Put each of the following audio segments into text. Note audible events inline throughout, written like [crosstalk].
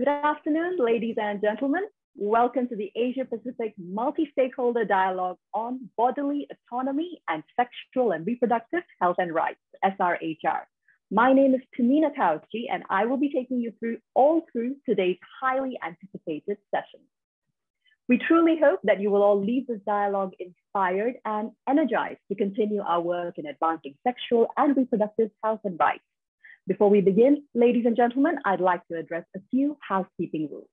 Good afternoon, ladies and gentlemen. Welcome to the Asia Pacific Multi-Stakeholder Dialogue on Bodily Autonomy and Sexual and Reproductive Health and Rights, SRHR. My name is Tamina Tauchi, and I will be taking you through all through today's highly anticipated session. We truly hope that you will all leave this dialogue inspired and energized to continue our work in advancing sexual and reproductive health and rights before we begin, ladies and gentlemen, I'd like to address a few housekeeping rules.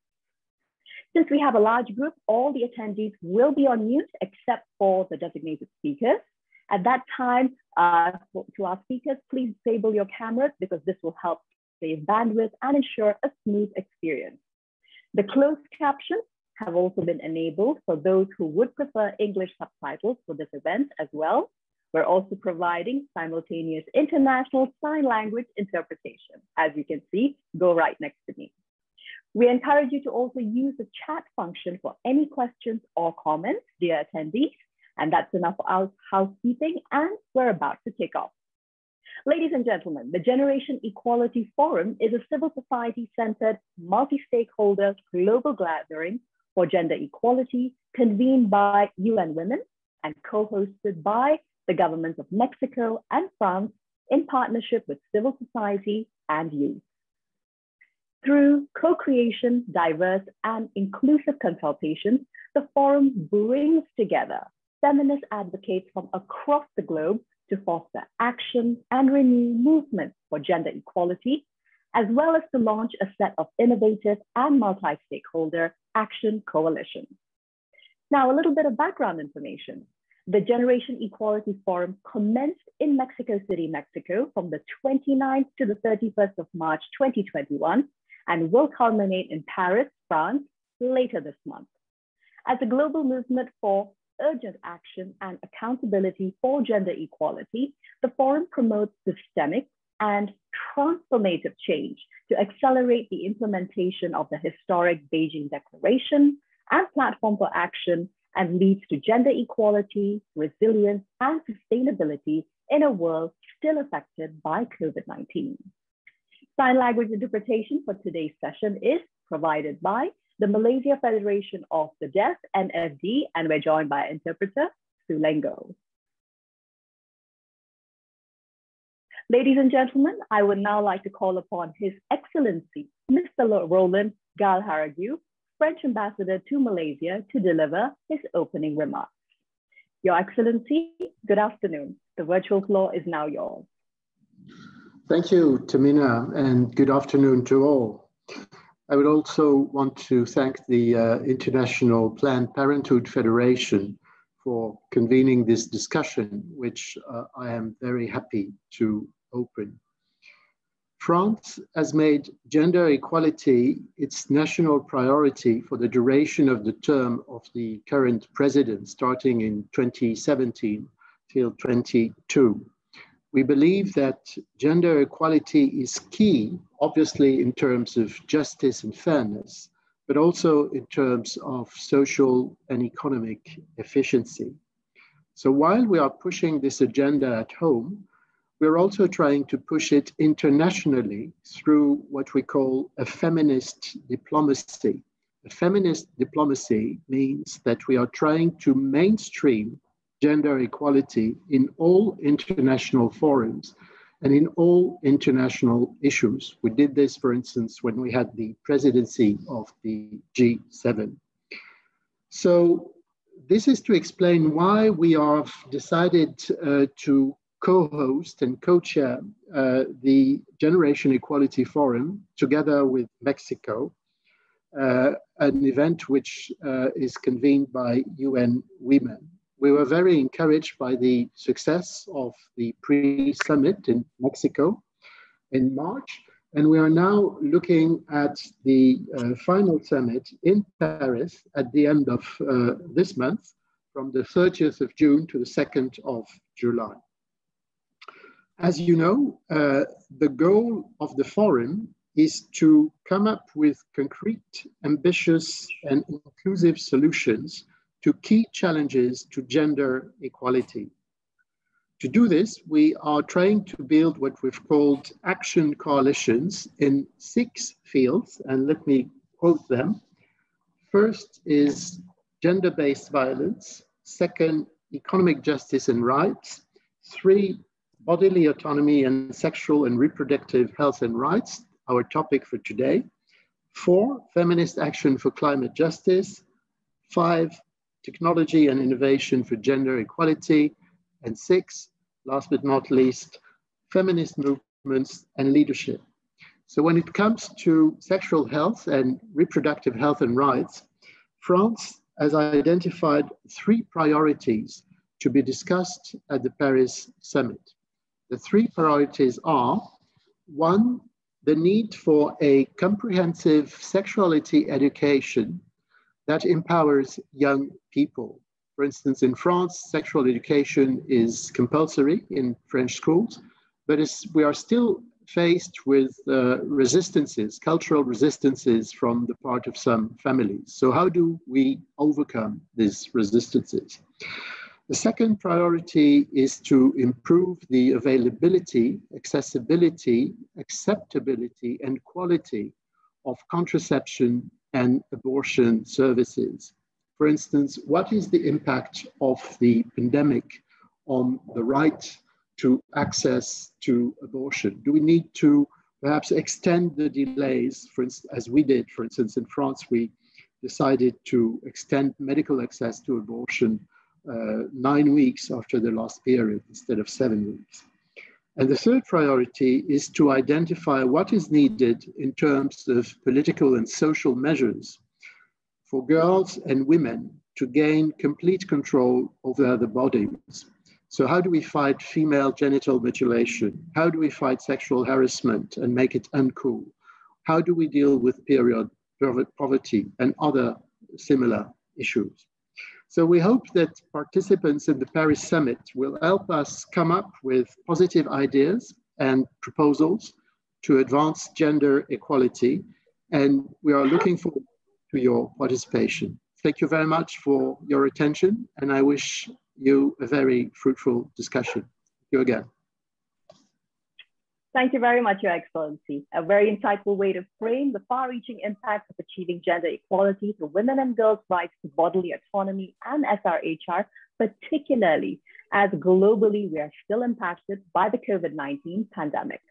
Since we have a large group, all the attendees will be on mute except for the designated speakers. At that time, uh, to our speakers, please disable your cameras because this will help save bandwidth and ensure a smooth experience. The closed captions have also been enabled for those who would prefer English subtitles for this event as well. We're also providing simultaneous international sign language interpretation. As you can see, go right next to me. We encourage you to also use the chat function for any questions or comments, dear attendees. And that's enough for housekeeping and we're about to kick off. Ladies and gentlemen, the Generation Equality Forum is a civil society-centered, multi-stakeholder global gathering for gender equality convened by UN Women and co-hosted by the governments of Mexico and France in partnership with civil society and youth. Through co-creation, diverse and inclusive consultations, the forum brings together feminist advocates from across the globe to foster action and renew movements for gender equality, as well as to launch a set of innovative and multi-stakeholder action coalitions. Now, a little bit of background information the Generation Equality Forum commenced in Mexico City, Mexico from the 29th to the 31st of March 2021 and will culminate in Paris, France later this month. As a global movement for urgent action and accountability for gender equality, the forum promotes systemic and transformative change to accelerate the implementation of the historic Beijing Declaration and platform for action and leads to gender equality, resilience, and sustainability in a world still affected by COVID-19. Sign language interpretation for today's session is provided by the Malaysia Federation of the Deaf, MFD, and we're joined by interpreter Sulengo. Ladies and gentlemen, I would now like to call upon His Excellency, Mr. Roland Galharague, French ambassador to Malaysia to deliver his opening remarks. Your Excellency, good afternoon. The virtual floor is now yours. Thank you, Tamina, and good afternoon to all. I would also want to thank the uh, International Planned Parenthood Federation for convening this discussion, which uh, I am very happy to open. France has made gender equality its national priority for the duration of the term of the current president, starting in 2017 till 22. We believe that gender equality is key, obviously in terms of justice and fairness, but also in terms of social and economic efficiency. So while we are pushing this agenda at home, we're also trying to push it internationally through what we call a feminist diplomacy. A feminist diplomacy means that we are trying to mainstream gender equality in all international forums and in all international issues. We did this, for instance, when we had the presidency of the G7. So this is to explain why we have decided uh, to co-host and co-chair uh, the Generation Equality Forum together with Mexico, uh, an event which uh, is convened by UN Women. We were very encouraged by the success of the pre-summit in Mexico in March, and we are now looking at the uh, final summit in Paris at the end of uh, this month, from the 30th of June to the 2nd of July. As you know, uh, the goal of the forum is to come up with concrete, ambitious, and inclusive solutions to key challenges to gender equality. To do this, we are trying to build what we've called action coalitions in six fields, and let me quote them. First is gender-based violence. Second, economic justice and rights. Three, bodily autonomy and sexual and reproductive health and rights, our topic for today. Four, feminist action for climate justice. Five, technology and innovation for gender equality. And six, last but not least, feminist movements and leadership. So when it comes to sexual health and reproductive health and rights, France has identified three priorities to be discussed at the Paris summit. The three priorities are one, the need for a comprehensive sexuality education that empowers young people. For instance, in France, sexual education is compulsory in French schools, but we are still faced with uh, resistances, cultural resistances from the part of some families. So how do we overcome these resistances? The second priority is to improve the availability, accessibility, acceptability, and quality of contraception and abortion services. For instance, what is the impact of the pandemic on the right to access to abortion? Do we need to perhaps extend the delays, for instance, as we did, for instance, in France, we decided to extend medical access to abortion Uh, nine weeks after the last period instead of seven weeks. And the third priority is to identify what is needed in terms of political and social measures for girls and women to gain complete control over their bodies. So how do we fight female genital mutilation? How do we fight sexual harassment and make it uncool? How do we deal with period poverty and other similar issues? So we hope that participants in the Paris Summit will help us come up with positive ideas and proposals to advance gender equality. And we are looking forward to your participation. Thank you very much for your attention, and I wish you a very fruitful discussion. Thank you again. Thank you very much, Your Excellency. A very insightful way to frame the far-reaching impact of achieving gender equality through women and girls' rights to bodily autonomy and SRHR, particularly as globally we are still impacted by the COVID-19 pandemic.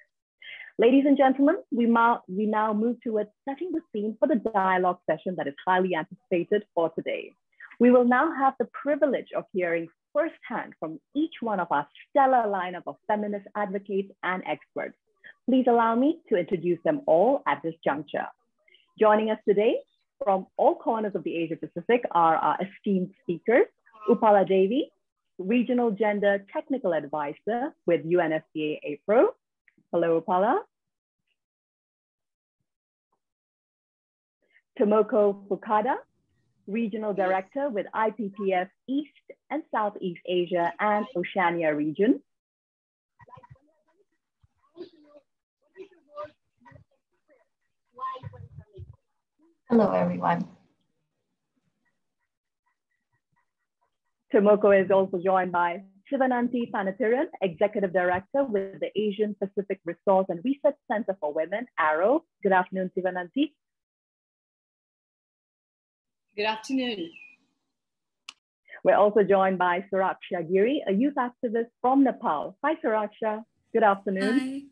Ladies and gentlemen, we, we now move towards setting the scene for the dialogue session that is highly anticipated for today. We will now have the privilege of hearing firsthand from each one of our stellar lineup of feminist advocates and experts. Please allow me to introduce them all at this juncture. Joining us today from all corners of the Asia Pacific are our esteemed speakers, Upala Devi, Regional Gender Technical Advisor with UNFPA APRO. Hello, Upala. Tomoko Fukuda, Regional Director with IPPF East and Southeast Asia and Oceania region. Hello, everyone. Tomoko is also joined by Sivananthi Thanenthiran, Executive Director with the Asian Pacific Resource and Research Center for Women, ARROW. Good afternoon, Sivananthi. Good afternoon. We're also joined by Suraksha Giri, a youth activist from Nepal. Hi, Suraksha. Good afternoon.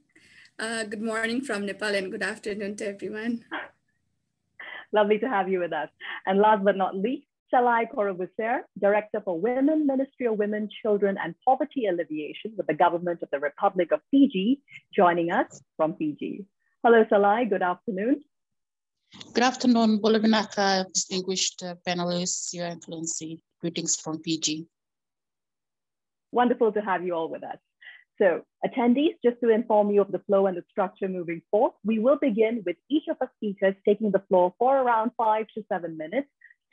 Hi. Uh, good morning from Nepal and good afternoon to everyone. [laughs] Lovely to have you with us. And last but not least, Shalai Korobusser, Director for Women, Ministry of Women, Children and Poverty Alleviation with the Government of the Republic of Fiji, joining us from Fiji. Hello, Salai. Good afternoon. Good afternoon, Bula vinaka, distinguished uh, panelists, Your Excellency. Greetings from PG. Wonderful to have you all with us. So attendees, just to inform you of the flow and the structure moving forth, we will begin with each of our speakers taking the floor for around five to seven minutes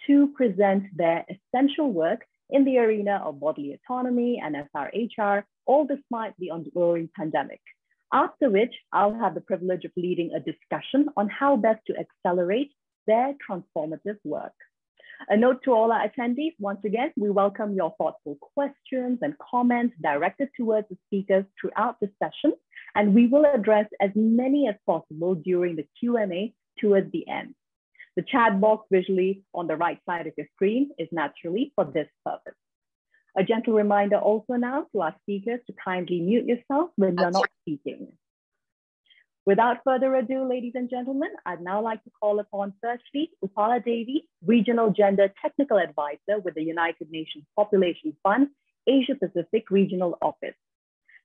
to present their essential work in the arena of bodily autonomy and SRHR, all despite the ongoing pandemic after which I'll have the privilege of leading a discussion on how best to accelerate their transformative work. A note to all our attendees, once again, we welcome your thoughtful questions and comments directed towards the speakers throughout the session, and we will address as many as possible during the Q&A towards the end. The chat box visually on the right side of your screen is naturally for this purpose. A gentle reminder also now to our speakers to kindly mute yourself when you're not speaking. Without further ado, ladies and gentlemen, I'd now like to call upon firstly Upala Devi, Regional Gender Technical Advisor with the United Nations Population Fund, Asia Pacific Regional Office.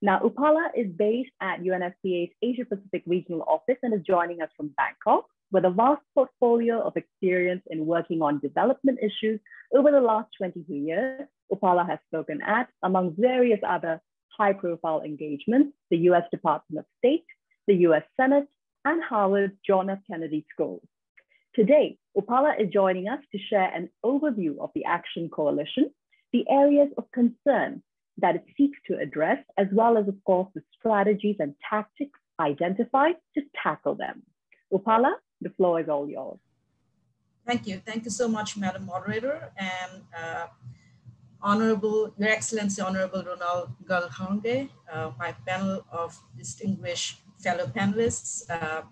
Now, Upala is based at UNFPA's Asia Pacific Regional Office and is joining us from Bangkok with a vast portfolio of experience in working on development issues over the last 22 years. Upala has spoken at, among various other high profile engagements, the US Department of State, the US Senate, and Harvard's John F. Kennedy School. Today, Upala is joining us to share an overview of the Action Coalition, the areas of concern that it seeks to address, as well as, of course, the strategies and tactics identified to tackle them. Upala, the floor is all yours. Thank you. Thank you so much, Madam Moderator, and uh, Honorable, Your Excellency, Honorable Ronald Gulhange, uh, my panel of distinguished fellow panelists, uh,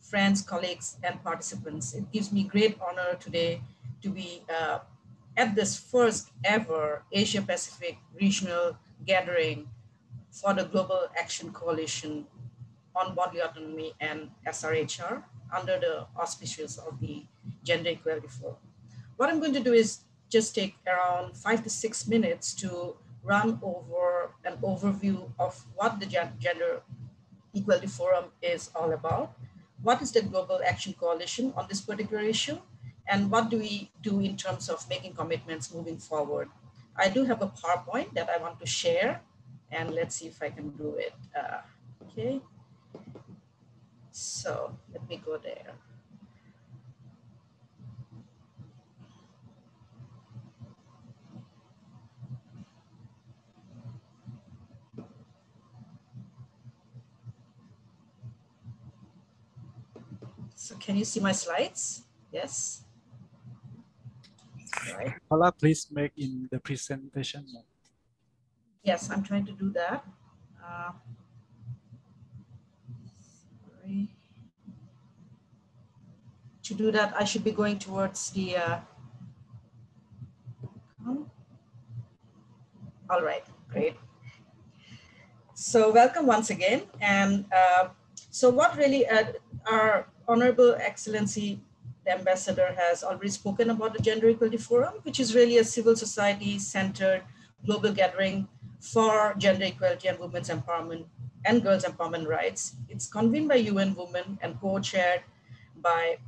friends, colleagues, and participants. It gives me great honor today to be uh, at this first ever Asia Pacific regional gathering for the Global Action Coalition on Bodily Autonomy and SRHR under the auspices of the Gender Equality Forum. What I'm going to do is just take around five to six minutes to run over an overview of what the Gender Equality Forum is all about. What is the Global Action Coalition on this particular issue? And what do we do in terms of making commitments moving forward? I do have a PowerPoint that I want to share and let's see if I can do it. Uh, okay. So let me go there. So can you see my slides? Yes. Right. Paula, please make in the presentation mode. Yes, I'm trying to do that. Uh, sorry. To do that, I should be going towards the, uh, all right, great. So welcome once again. And uh, so what really uh, are Honorable Excellency, the Ambassador has already spoken about the Gender Equality Forum, which is really a civil society centered global gathering for gender equality and women's empowerment and girls' empowerment rights. It's convened by UN Women and co-chaired by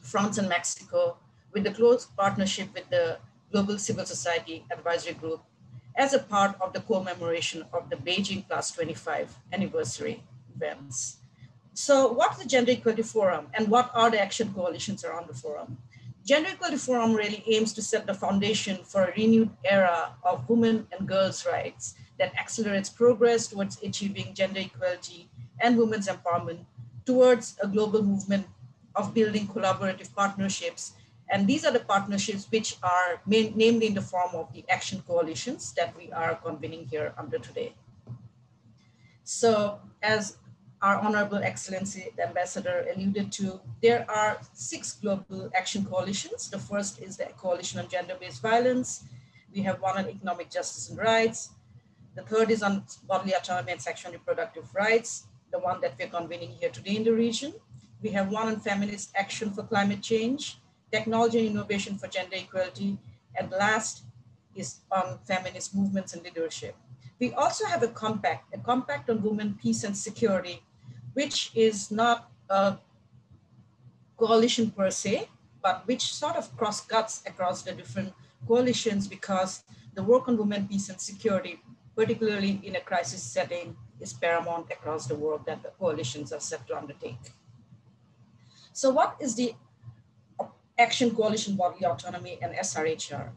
France and Mexico with the close partnership with the Global Civil Society Advisory Group as a part of the commemoration of the Beijing Plus 25 anniversary events. So what's the Gender Equality Forum and what are the action coalitions around the forum? Gender Equality Forum really aims to set the foundation for a renewed era of women and girls' rights that accelerates progress towards achieving gender equality and women's empowerment towards a global movement of building collaborative partnerships. And these are the partnerships which are main, namely in the form of the action coalitions that we are convening here under today. So as our Honorable Excellency, the Ambassador alluded to, there are six global action coalitions. The first is the Coalition on Gender-Based Violence. We have one on economic justice and rights. The third is on bodily autonomy and sexual and reproductive rights, the one that we're convening here today in the region. We have one on feminist action for climate change, technology and innovation for gender equality, and last is on feminist movements and leadership. We also have a compact, a compact on women, peace and security, which is not a coalition per se, but which sort of cross cuts across the different coalitions because the work on women, peace and security, particularly in a crisis setting, is paramount across the world that the coalitions are set to undertake. So what is the Action Coalition Bodily Autonomy and SRHR?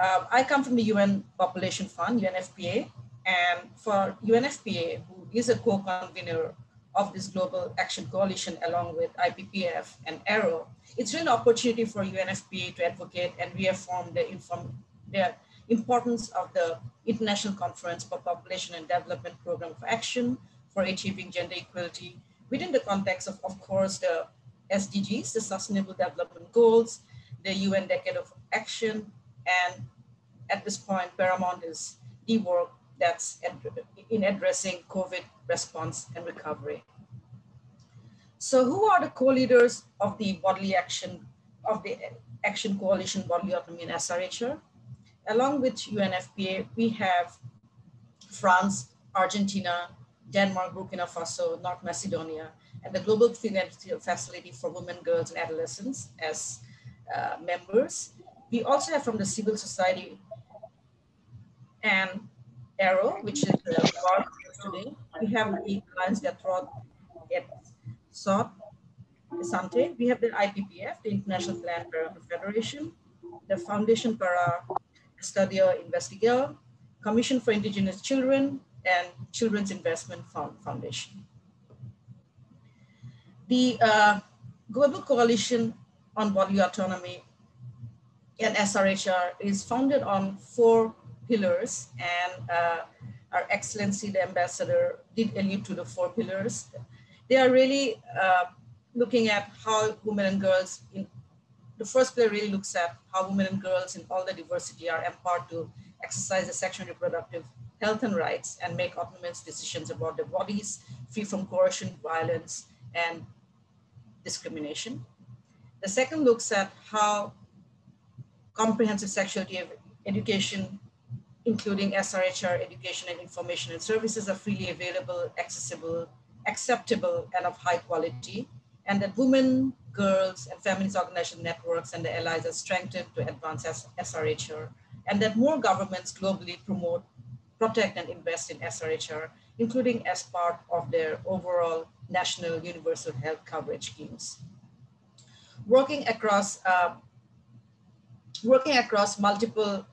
Uh, I come from the UN Population Fund, UNFPA, and for UNFPA, who is a co-convener of this Global Action Coalition along with IPPF and ARROW, it's really an opportunity for UNFPA to advocate and reaffirm the, inform, the importance of the International Conference for Population and Development Program of Action for achieving gender equality within the context of, of course, the SDGs, the Sustainable Development Goals, the UN Decade of Action, and at this point, paramount is the work that's in addressing COVID response and recovery. So who are the co-leaders of the bodily action, of the Action Coalition Bodily Autonomy in SRHR? Along with UNFPA, we have France, Argentina, Denmark, Burkina Faso, North Macedonia, and the Global Financial Facility for Women, Girls, and Adolescents as uh, members. We also have from the civil society and ARROW, which is the part today. We have the Alliance de Droit et Sort Sante. We have the IPPF, the International Planned Parenthood Federation, the Foundation para Estudio Investigar, Commission for Indigenous Children, and Children's Investment Foundation. The uh, Global Coalition on Bodily Autonomy and SRHR is founded on four pillars and uh, our excellency the ambassador did allude to the four pillars. They are really uh, looking at how women and girls in the first pillar really looks at how women and girls in all the diversity are empowered to exercise their sexual reproductive health and rights and make autonomous decisions about their bodies free from coercion violence and discrimination. The second looks at how comprehensive sexuality education including SRHR education and information and services are freely available, accessible, acceptable, and of high quality, and that women, girls, and feminist organization networks and the allies are strengthened to advance SRHR, and that more governments globally promote, protect, and invest in SRHR, including as part of their overall national universal health coverage schemes. Working across, uh, working across multiple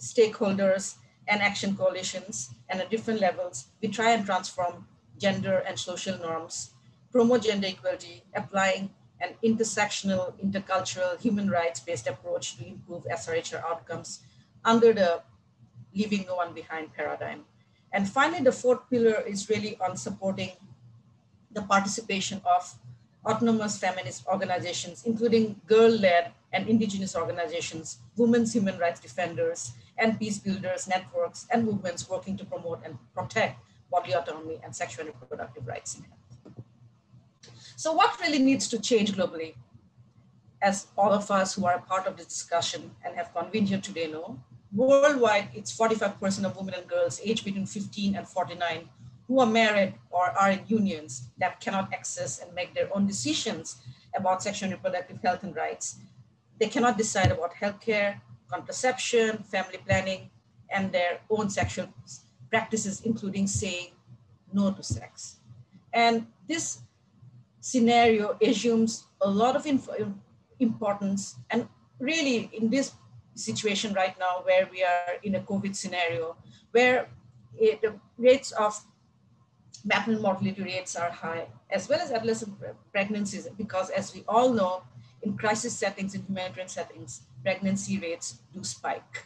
stakeholders and action coalitions and at different levels, we try and transform gender and social norms, promote gender equality, applying an intersectional, intercultural, human rights-based approach to improve SRHR outcomes under the leaving no one behind paradigm. And finally, the fourth pillar is really on supporting the participation of autonomous feminist organizations, including girl-led and indigenous organizations, women's human rights defenders, and peace builders, networks, and movements working to promote and protect bodily autonomy and sexual and reproductive rights in health. So what really needs to change globally? As all of us who are a part of this discussion and have convened here today know, worldwide, it's 45% of women and girls aged between 15 and 49 who are married or are in unions that cannot access and make their own decisions about sexual and reproductive health and rights. They cannot decide about healthcare, contraception, family planning, and their own sexual practices, including saying no to sex. And this scenario assumes a lot of importance. And really, in this situation right now, where we are in a COVID scenario, where it, the rates of maternal mortality rates are high, as well as adolescent pregnancies, because as we all know, in crisis settings, in humanitarian settings, pregnancy rates do spike.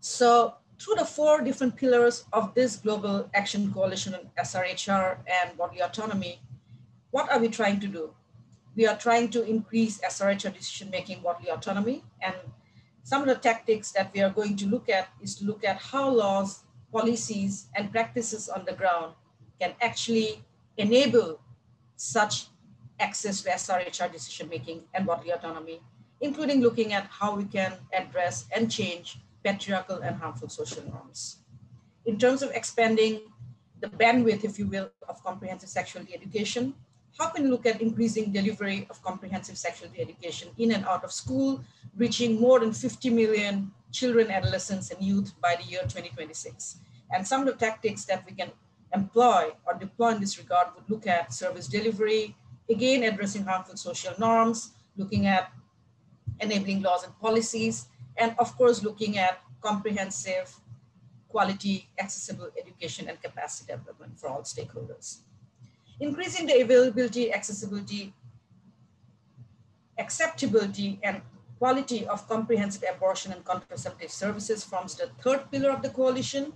So through the four different pillars of this global action coalition on SRHR and bodily autonomy, what are we trying to do? We are trying to increase SRHR decision-making bodily autonomy. And some of the tactics that we are going to look at is to look at how laws, policies, and practices on the ground can actually enable such access to SRHR decision-making and bodily autonomy including looking at how we can address and change patriarchal and harmful social norms. In terms of expanding the bandwidth, if you will, of comprehensive sexuality education, how can we look at increasing delivery of comprehensive sexuality education in and out of school, reaching more than 50 million children, adolescents, and youth by the year 2026? And some of the tactics that we can employ or deploy in this regard would look at service delivery, again, addressing harmful social norms, looking at enabling laws and policies, and of course, looking at comprehensive quality, accessible education and capacity development for all stakeholders. Increasing the availability, accessibility, acceptability, and quality of comprehensive abortion and contraceptive services forms the third pillar of the coalition.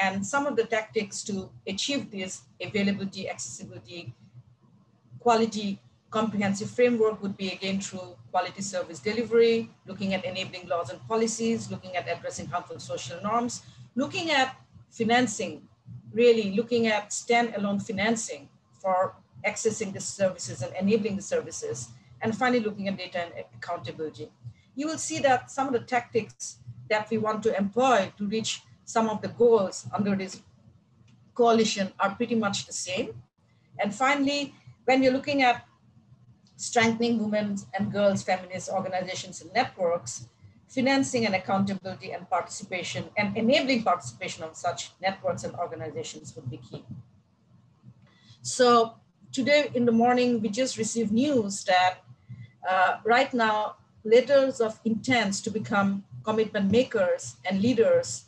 And some of the tactics to achieve this availability, accessibility, quality, comprehensive framework would be again through quality service delivery, looking at enabling laws and policies, looking at addressing harmful social norms, looking at financing, really looking at standalone financing for accessing the services and enabling the services, and finally looking at data and accountability. You will see that some of the tactics that we want to employ to reach some of the goals under this coalition are pretty much the same. And finally, when you're looking at strengthening women's and girls' feminist organizations and networks, financing and accountability and participation and enabling participation of such networks and organizations would be key. So today in the morning, we just received news that uh, right now, letters of intent to become commitment makers and leaders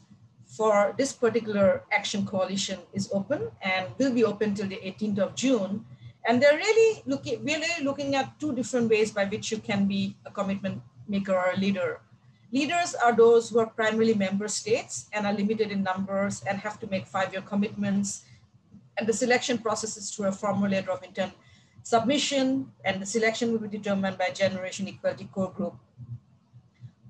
for this particular action coalition is open and will be open till the 18th of June. And they're really looking, really looking at two different ways by which you can be a commitment maker or a leader. Leaders are those who are primarily member states and are limited in numbers and have to make five-year commitments. And the selection process is through a formal letter of intent submission, and the selection will be determined by Generation Equality Core Group.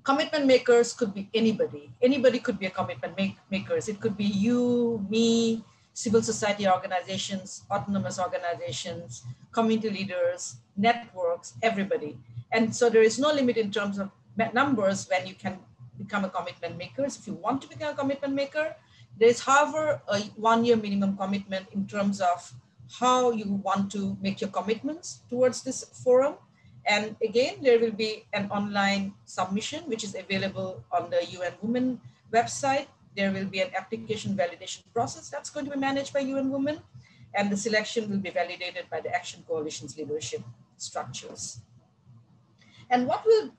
Commitment makers could be anybody. Anybody could be a commitment make makers. It could be you, me, civil society organizations, autonomous organizations, community leaders, networks, everybody. And so there is no limit in terms of numbers when you can become a commitment maker. If you want to become a commitment maker, there is, however, a one year minimum commitment in terms of how you want to make your commitments towards this forum. And again, there will be an online submission, which is available on the UN Women website. There will be an application validation process that's going to be managed by UN Women, and the selection will be validated by the Action Coalition's leadership structures. And what will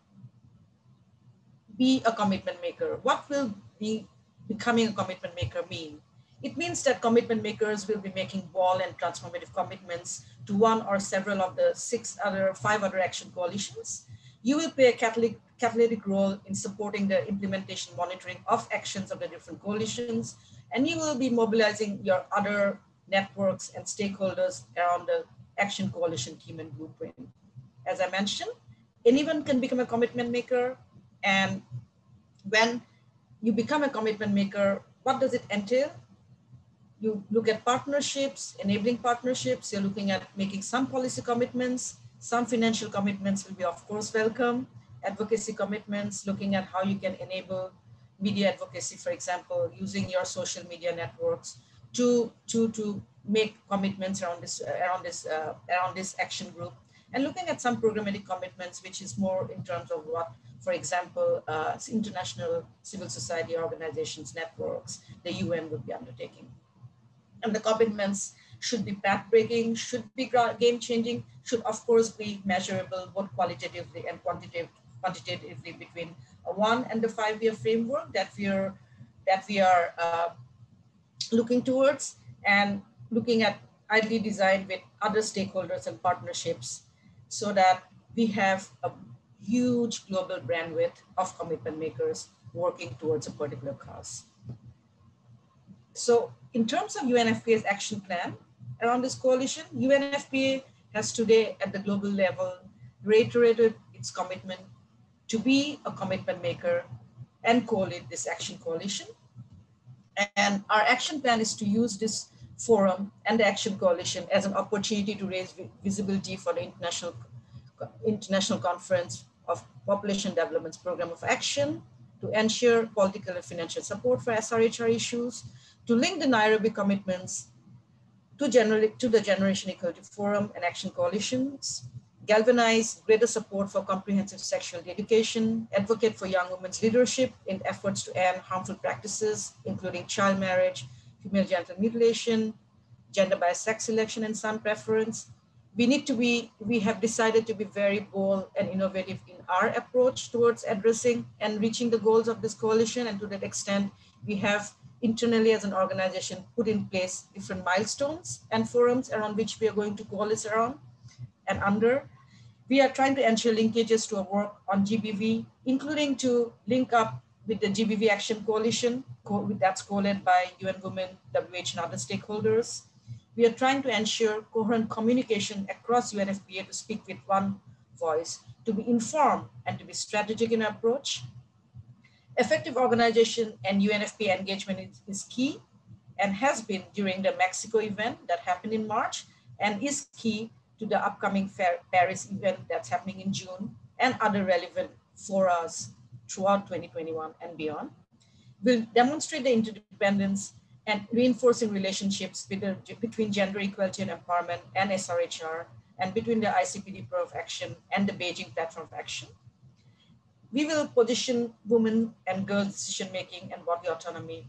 be a commitment maker? What will be becoming a commitment maker mean? It means that commitment makers will be making bold and transformative commitments to one or several of the six other, five other action coalitions. You will play a catalytic, catalytic role in supporting the implementation monitoring of actions of the different coalitions, and you will be mobilizing your other networks and stakeholders around the action coalition team and blueprint. As I mentioned, anyone can become a commitment maker. And when you become a commitment maker, what does it entail? you look at partnerships, enabling partnerships, you're looking at making some policy commitments, some financial commitments will be of course welcome, advocacy commitments, looking at how you can enable media advocacy, for example, using your social media networks to, to, to make commitments around this, around this, uh, around this action group. And looking at some programmatic commitments, which is more in terms of what, for example, uh, international civil society organizations, networks, the UN would be undertaking. And the commitments should be backbreaking, should be game changing, should of course be measurable both qualitatively and quantitative, quantitatively between a one and the five year framework that we are, that we are uh, looking towards and looking at ideally designed with other stakeholders and partnerships so that we have a huge global bandwidth of commitment makers working towards a particular cause. So in terms of UNFPA's action plan around this coalition, UNFPA has today at the global level reiterated its commitment to be a commitment maker and co-lead this action coalition. And our action plan is to use this forum and the action coalition as an opportunity to raise visibility for the international, international conference of population development's program of action to ensure political and financial support for SRHR issues, to link the Nairobi commitments to, generally, to the Generation Equality Forum and Action Coalitions, galvanize greater support for comprehensive sexual education, advocate for young women's leadership in efforts to end harmful practices, including child marriage, female genital mutilation, gender biased sex selection and son preference. We need to be, we have decided to be very bold and innovative in our approach towards addressing and reaching the goals of this coalition. And to that extent, we have internally as an organization put in place different milestones and forums around which we are going to coalesce around and under. We are trying to ensure linkages to our work on GBV, including to link up with the GBV Action Coalition, that's co-led by UN Women, WH, and other stakeholders. We are trying to ensure coherent communication across UNFPA to speak with one voice, to be informed and to be strategic in approach. Effective organization and UNFPA engagement is, is key and has been during the Mexico event that happened in March and is key to the upcoming Paris event that's happening in June and other relevant forums throughout 2021 and beyond. Will demonstrate the interdependence and reinforcing relationships between gender equality and empowerment and SRHR and between the ICPD Pro of Action and the Beijing Platform of Action. We will position women and girls decision-making and body autonomy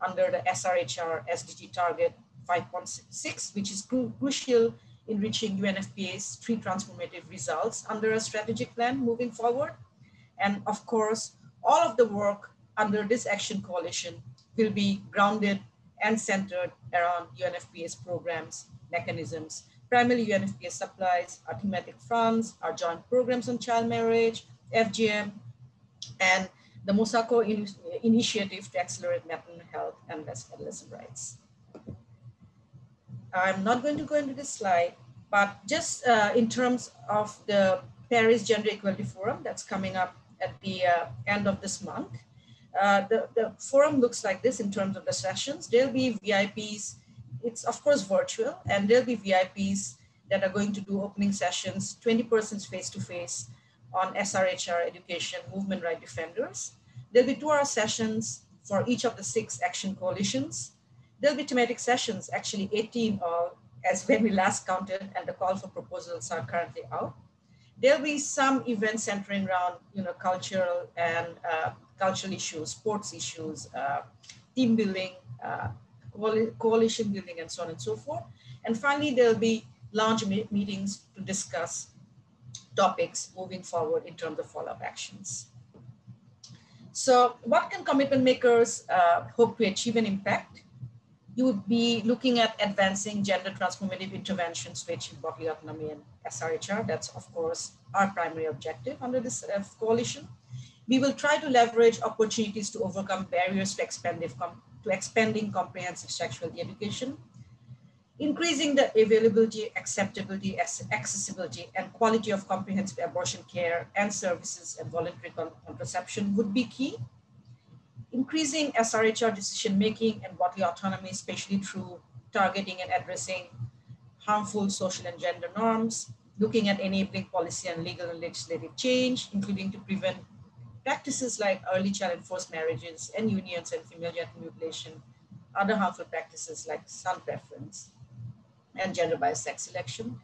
under the SRHR SDG target 5.6, which is crucial in reaching UNFPA's three transformative results under a strategic plan moving forward. And of course, all of the work under this action coalition will be grounded and centered around UNFPA's programs, mechanisms, primarily UNFPA supplies, our thematic fronts, our joint programs on child marriage, FGM, and the Muskoka in initiative to accelerate mental health and adolescent rights. I'm not going to go into this slide, but just uh, in terms of the Paris Gender Equality Forum that's coming up at the uh, end of this month, uh, the, the forum looks like this in terms of the sessions. There'll be VIPs. It's of course virtual and there'll be VIPs that are going to do opening sessions, 20 persons face-to-face on SRHR education, movement right defenders. There'll be two hour sessions for each of the six action coalitions. There'll be thematic sessions, actually 18 all, as when we last counted and the call for proposals are currently out. There'll be some events centering around you know, cultural and uh, cultural issues, sports issues, uh, team building, uh, coalition building, and so on and so forth. And finally, there'll be large meetings to discuss topics moving forward in terms of follow-up actions. So what can commitment makers uh, hope to achieve an impact? You would be looking at advancing gender transformative interventions to achieve bodily autonomy and SRHR. That's of course our primary objective under this uh, coalition. We will try to leverage opportunities to overcome barriers to, to expanding comprehensive sexuality education, increasing the availability, acceptability, accessibility, and quality of comprehensive abortion care and services and voluntary contraception would be key. Increasing SRHR decision-making and bodily autonomy, especially through targeting and addressing harmful social and gender norms, looking at enabling policy and legal and legislative change, including to prevent practices like early child and forced marriages and unions and female genital mutilation, other harmful practices like son preference and gender biased sex selection.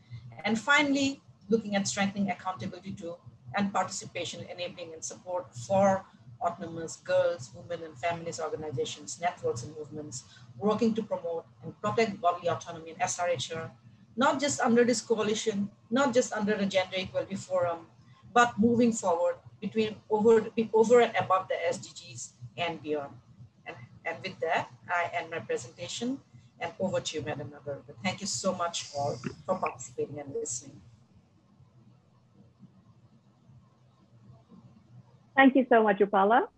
And finally, looking at strengthening accountability to and participation, enabling and support for autonomous girls, women, and feminist organizations, networks, and movements working to promote and protect bodily autonomy in SRHR, not just under this coalition, not just under the Gender Equality Forum, but moving forward between over, over and above the SDGs and beyond. And, and with that, I end my presentation and over to you, Madam Navarro. Thank you so much all for participating and listening. Thank you so much, Upala.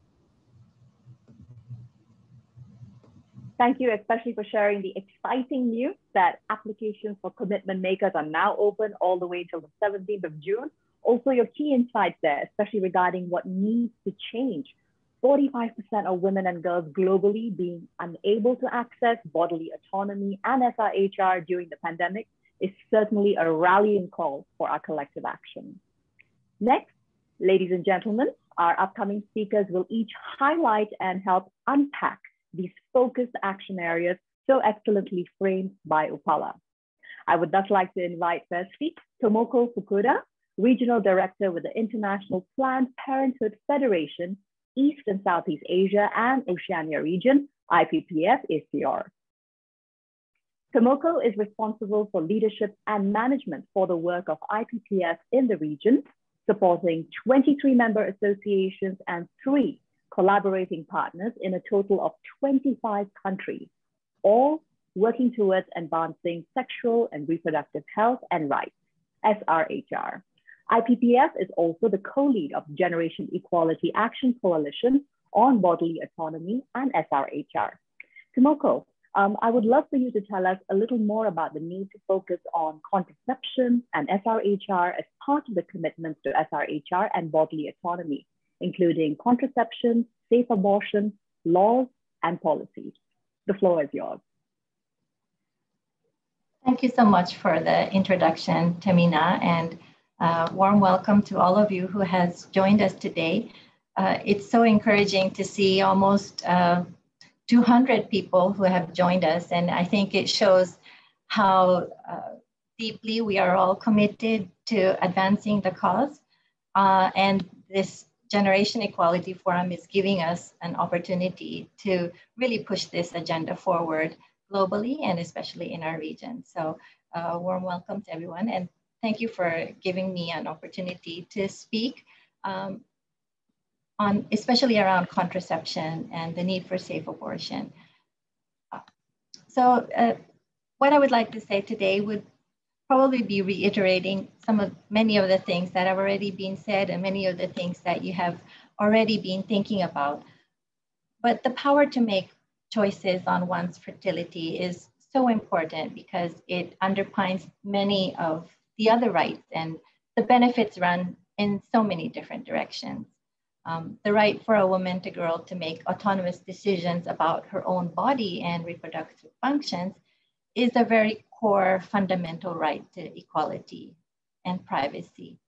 Thank you especially for sharing the exciting news that applications for commitment makers are now open all the way until the 17th of June also, your key insights there, especially regarding what needs to change. 45% of women and girls globally being unable to access bodily autonomy and SRHR during the pandemic is certainly a rallying call for our collective action. Next, ladies and gentlemen, our upcoming speakers will each highlight and help unpack these focused action areas so excellently framed by Upala. I would thus like to invite firstly Tomoko Fukuda, Regional Director with the International Planned Parenthood Federation, East and Southeast Asia and Oceania region, IPPF ACR. Tomoko is responsible for leadership and management for the work of IPPF in the region, supporting 23 member associations and three collaborating partners in a total of 25 countries, all working towards advancing sexual and reproductive health and rights, SRHR. IPPF is also the co-lead of Generation Equality Action Coalition on bodily autonomy and SRHR. Tomoko, um, I would love for you to tell us a little more about the need to focus on contraception and SRHR as part of the commitments to SRHR and bodily autonomy, including contraception, safe abortion, laws, and policies. The floor is yours. Thank you so much for the introduction, Tamina, and uh, warm welcome to all of you who has joined us today. Uh, it's so encouraging to see almost uh, 200 people who have joined us. And I think it shows how uh, deeply we are all committed to advancing the cause. Uh, and this Generation Equality Forum is giving us an opportunity to really push this agenda forward globally and especially in our region. So uh, warm welcome to everyone. And thank you for giving me an opportunity to speak. Um, on, especially around contraception and the need for safe abortion. So uh, what I would like to say today would probably be reiterating some of many of the things that have already been said and many of the things that you have already been thinking about. But the power to make choices on one's fertility is so important because it underpins many of the other rights and the benefits run in so many different directions. Um, the right for a woman to girl to make autonomous decisions about her own body and reproductive functions is a very core fundamental right to equality and privacy.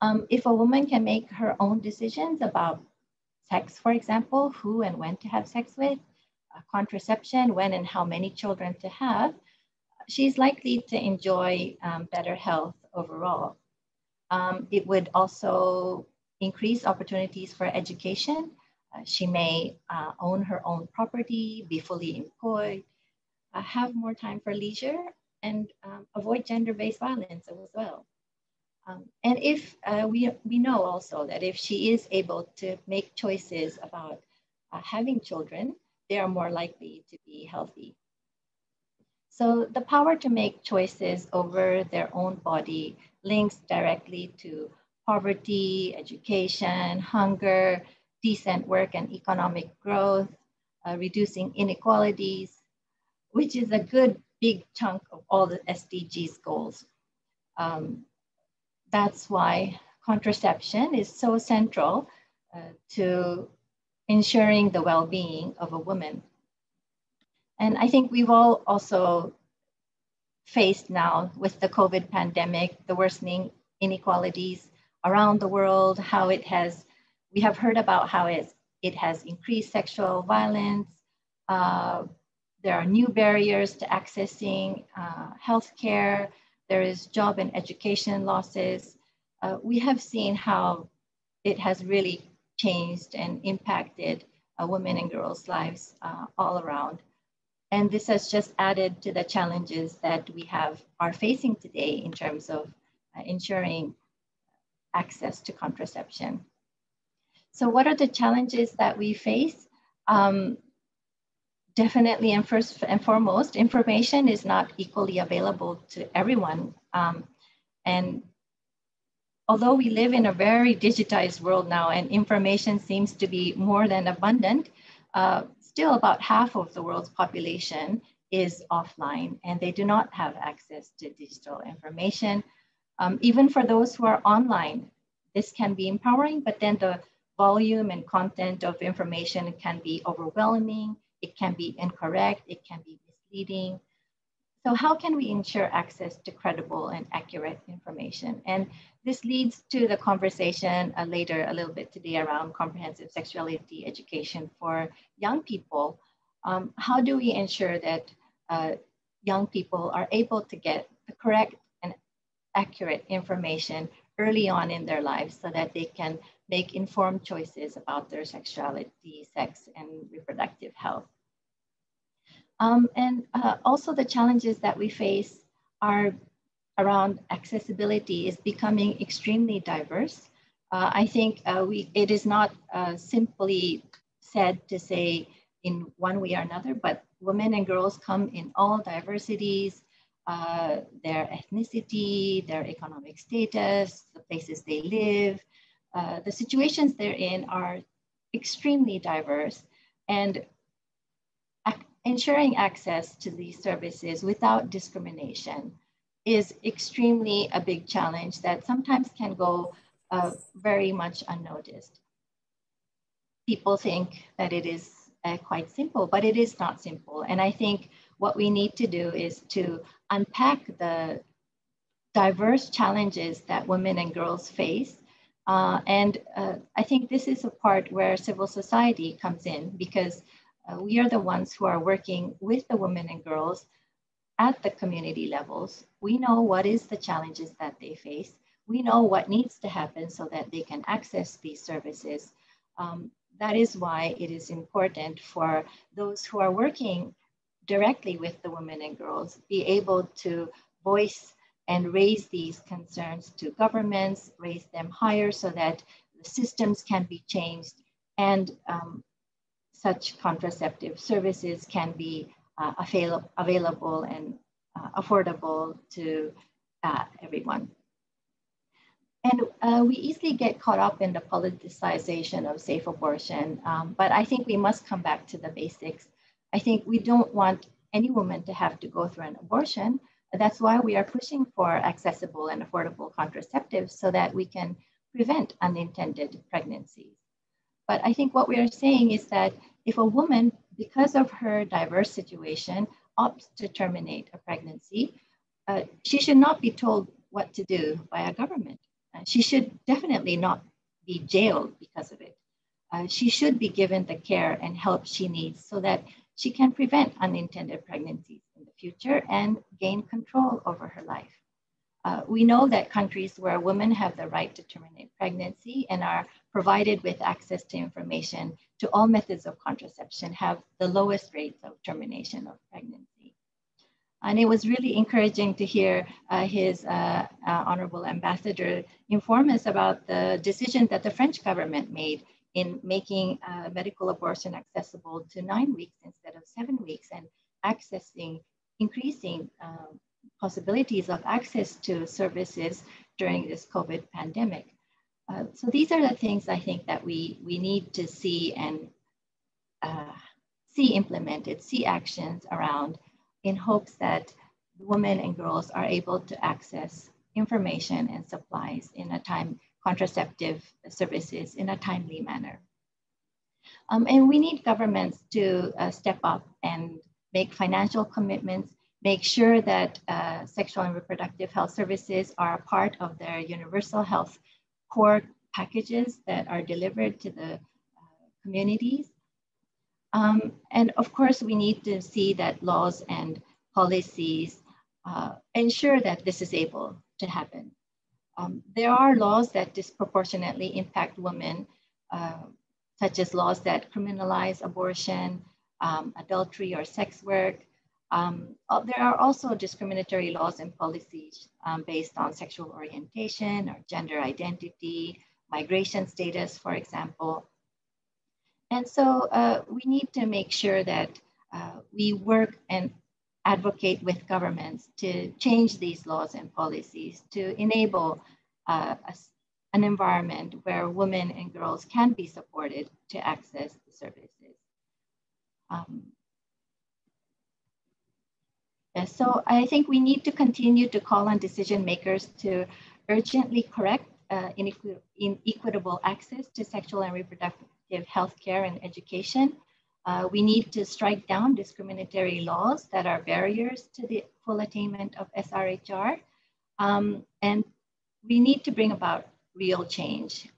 Um, if a woman can make her own decisions about sex, for example, who and when to have sex with, uh, contraception, when and how many children to have, she's likely to enjoy um, better health overall. Um, it would also increase opportunities for education. Uh, she may uh, own her own property, be fully employed, uh, have more time for leisure, and um, avoid gender-based violence as well. Um, and if uh, we, we know also that if she is able to make choices about uh, having children, they are more likely to be healthy. So the power to make choices over their own body links directly to poverty, education, hunger, decent work and economic growth, uh, reducing inequalities, which is a good big chunk of all the SDGs goals. Um, that's why contraception is so central uh, to ensuring the well-being of a woman. And I think we've all also faced now with the COVID pandemic, the worsening inequalities around the world, how it has, we have heard about how it, it has increased sexual violence. Uh, there are new barriers to accessing uh, healthcare. There is job and education losses. Uh, we have seen how it has really changed and impacted uh, women and girls' lives uh, all around. And this has just added to the challenges that we have are facing today in terms of uh, ensuring access to contraception. So what are the challenges that we face? Um, definitely and first and foremost, information is not equally available to everyone. Um, and although we live in a very digitized world now and information seems to be more than abundant, uh, still about half of the world's population is offline and they do not have access to digital information. Um, even for those who are online, this can be empowering, but then the volume and content of information can be overwhelming, it can be incorrect, it can be misleading. So how can we ensure access to credible and accurate information? And this leads to the conversation uh, later a little bit today around comprehensive sexuality education for young people. Um, how do we ensure that uh, young people are able to get the correct accurate information early on in their lives so that they can make informed choices about their sexuality, sex, and reproductive health. Um, and uh, also the challenges that we face are around accessibility is becoming extremely diverse. Uh, I think uh, we, it is not uh, simply said to say in one way or another, but women and girls come in all diversities, uh, their ethnicity, their economic status, the places they live, uh, the situations they're in are extremely diverse. And ensuring access to these services without discrimination is extremely a big challenge that sometimes can go uh, very much unnoticed. People think that it is uh, quite simple, but it is not simple. And I think what we need to do is to unpack the diverse challenges that women and girls face. Uh, and uh, I think this is a part where civil society comes in because uh, we are the ones who are working with the women and girls at the community levels. We know what is the challenges that they face. We know what needs to happen so that they can access these services. Um, that is why it is important for those who are working directly with the women and girls be able to voice and raise these concerns to governments, raise them higher so that the systems can be changed and um, such contraceptive services can be uh, avail available and uh, affordable to uh, everyone. And uh, we easily get caught up in the politicization of safe abortion, um, but I think we must come back to the basics. I think we don't want any woman to have to go through an abortion. That's why we are pushing for accessible and affordable contraceptives so that we can prevent unintended pregnancies. But I think what we are saying is that if a woman, because of her diverse situation, opts to terminate a pregnancy, uh, she should not be told what to do by a government. Uh, she should definitely not be jailed because of it. Uh, she should be given the care and help she needs so that she can prevent unintended pregnancies in the future and gain control over her life. Uh, we know that countries where women have the right to terminate pregnancy and are provided with access to information to all methods of contraception have the lowest rates of termination of pregnancy. And it was really encouraging to hear uh, his uh, uh, honorable ambassador inform us about the decision that the French government made in making medical abortion accessible to nine weeks instead of seven weeks and accessing, increasing um, possibilities of access to services during this COVID pandemic. Uh, so these are the things I think that we, we need to see and uh, see implemented, see actions around in hopes that women and girls are able to access information and supplies in a time, contraceptive services in a timely manner. Um, and we need governments to uh, step up and make financial commitments, make sure that uh, sexual and reproductive health services are a part of their universal health core packages that are delivered to the uh, communities. Um, and of course, we need to see that laws and policies uh, ensure that this is able to happen. Um, there are laws that disproportionately impact women, uh, such as laws that criminalize abortion, um, adultery, or sex work, um, uh, there are also discriminatory laws and policies um, based on sexual orientation or gender identity, migration status, for example. And so uh, we need to make sure that uh, we work and advocate with governments to change these laws and policies to enable uh, a, an environment where women and girls can be supported to access the services. Um, so I think we need to continue to call on decision makers to urgently correct uh, inequ inequitable access to sexual and reproductive health care and education. Uh, we need to strike down discriminatory laws that are barriers to the full attainment of SRHR. Um, and we need to bring about real change.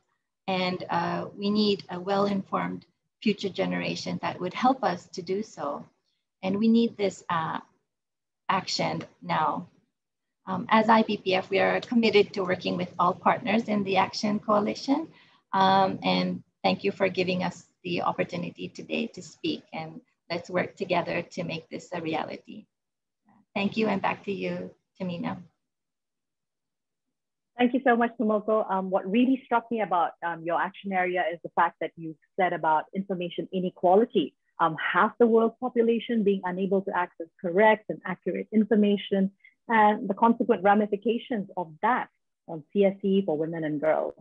And uh, we need a well-informed future generation that would help us to do so. And we need this uh, action now. Um, as IPPF, we are committed to working with all partners in the Action Coalition. Um, and thank you for giving us the opportunity today to speak and let's work together to make this a reality. Thank you and back to you, Tamina. Thank you so much, Tomoko. Um, what really struck me about um, your action area is the fact that you said about information inequality. Um, half the world's population being unable to access correct and accurate information, and the consequent ramifications of that on CSE for women and girls.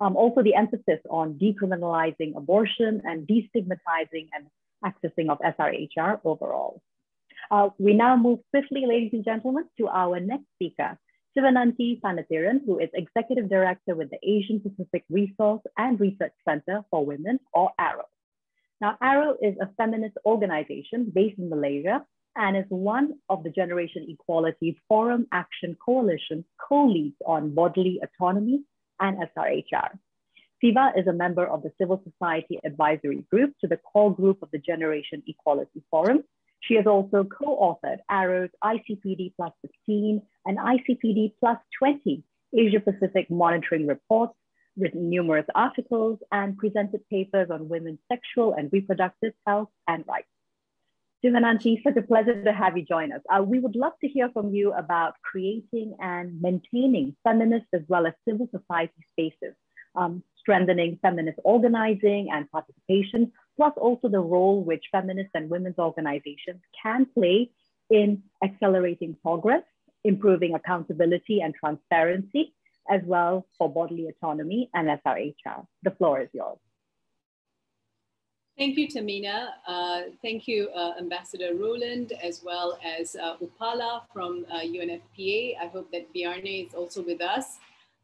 Um, also, the emphasis on decriminalizing abortion and destigmatizing and accessing of SRHR overall. Uh, we now move swiftly, ladies and gentlemen, to our next speaker, Sivananthi Thanenthiran, who is Executive Director with the Asian Pacific Resource and Research Center for Women, or ARROW. Now, ARROW is a feminist organization based in Malaysia and is one of the Generation Equality Forum Action Coalition co-leads on bodily autonomy and SRHR. Siva is a member of the Civil Society Advisory Group to the core group of the Generation Equality Forum. She has also co-authored ARROW's ICPD plus 15 and ICPD plus 20 Asia Pacific monitoring reports, written numerous articles, and presented papers on women's sexual and reproductive health and rights. Sivananthi, such a pleasure to have you join us. Uh, we would love to hear from you about creating and maintaining feminist as well as civil society spaces, um, strengthening feminist organizing and participation, plus also the role which feminist and women's organizations can play in accelerating progress, improving accountability and transparency, as well for bodily autonomy and SRHR. The floor is yours. Thank you, Tamina. Uh, thank you, uh, Ambassador Roland, as well as uh, Upala from UNFPA. Uh, I hope that Bjarne is also with us.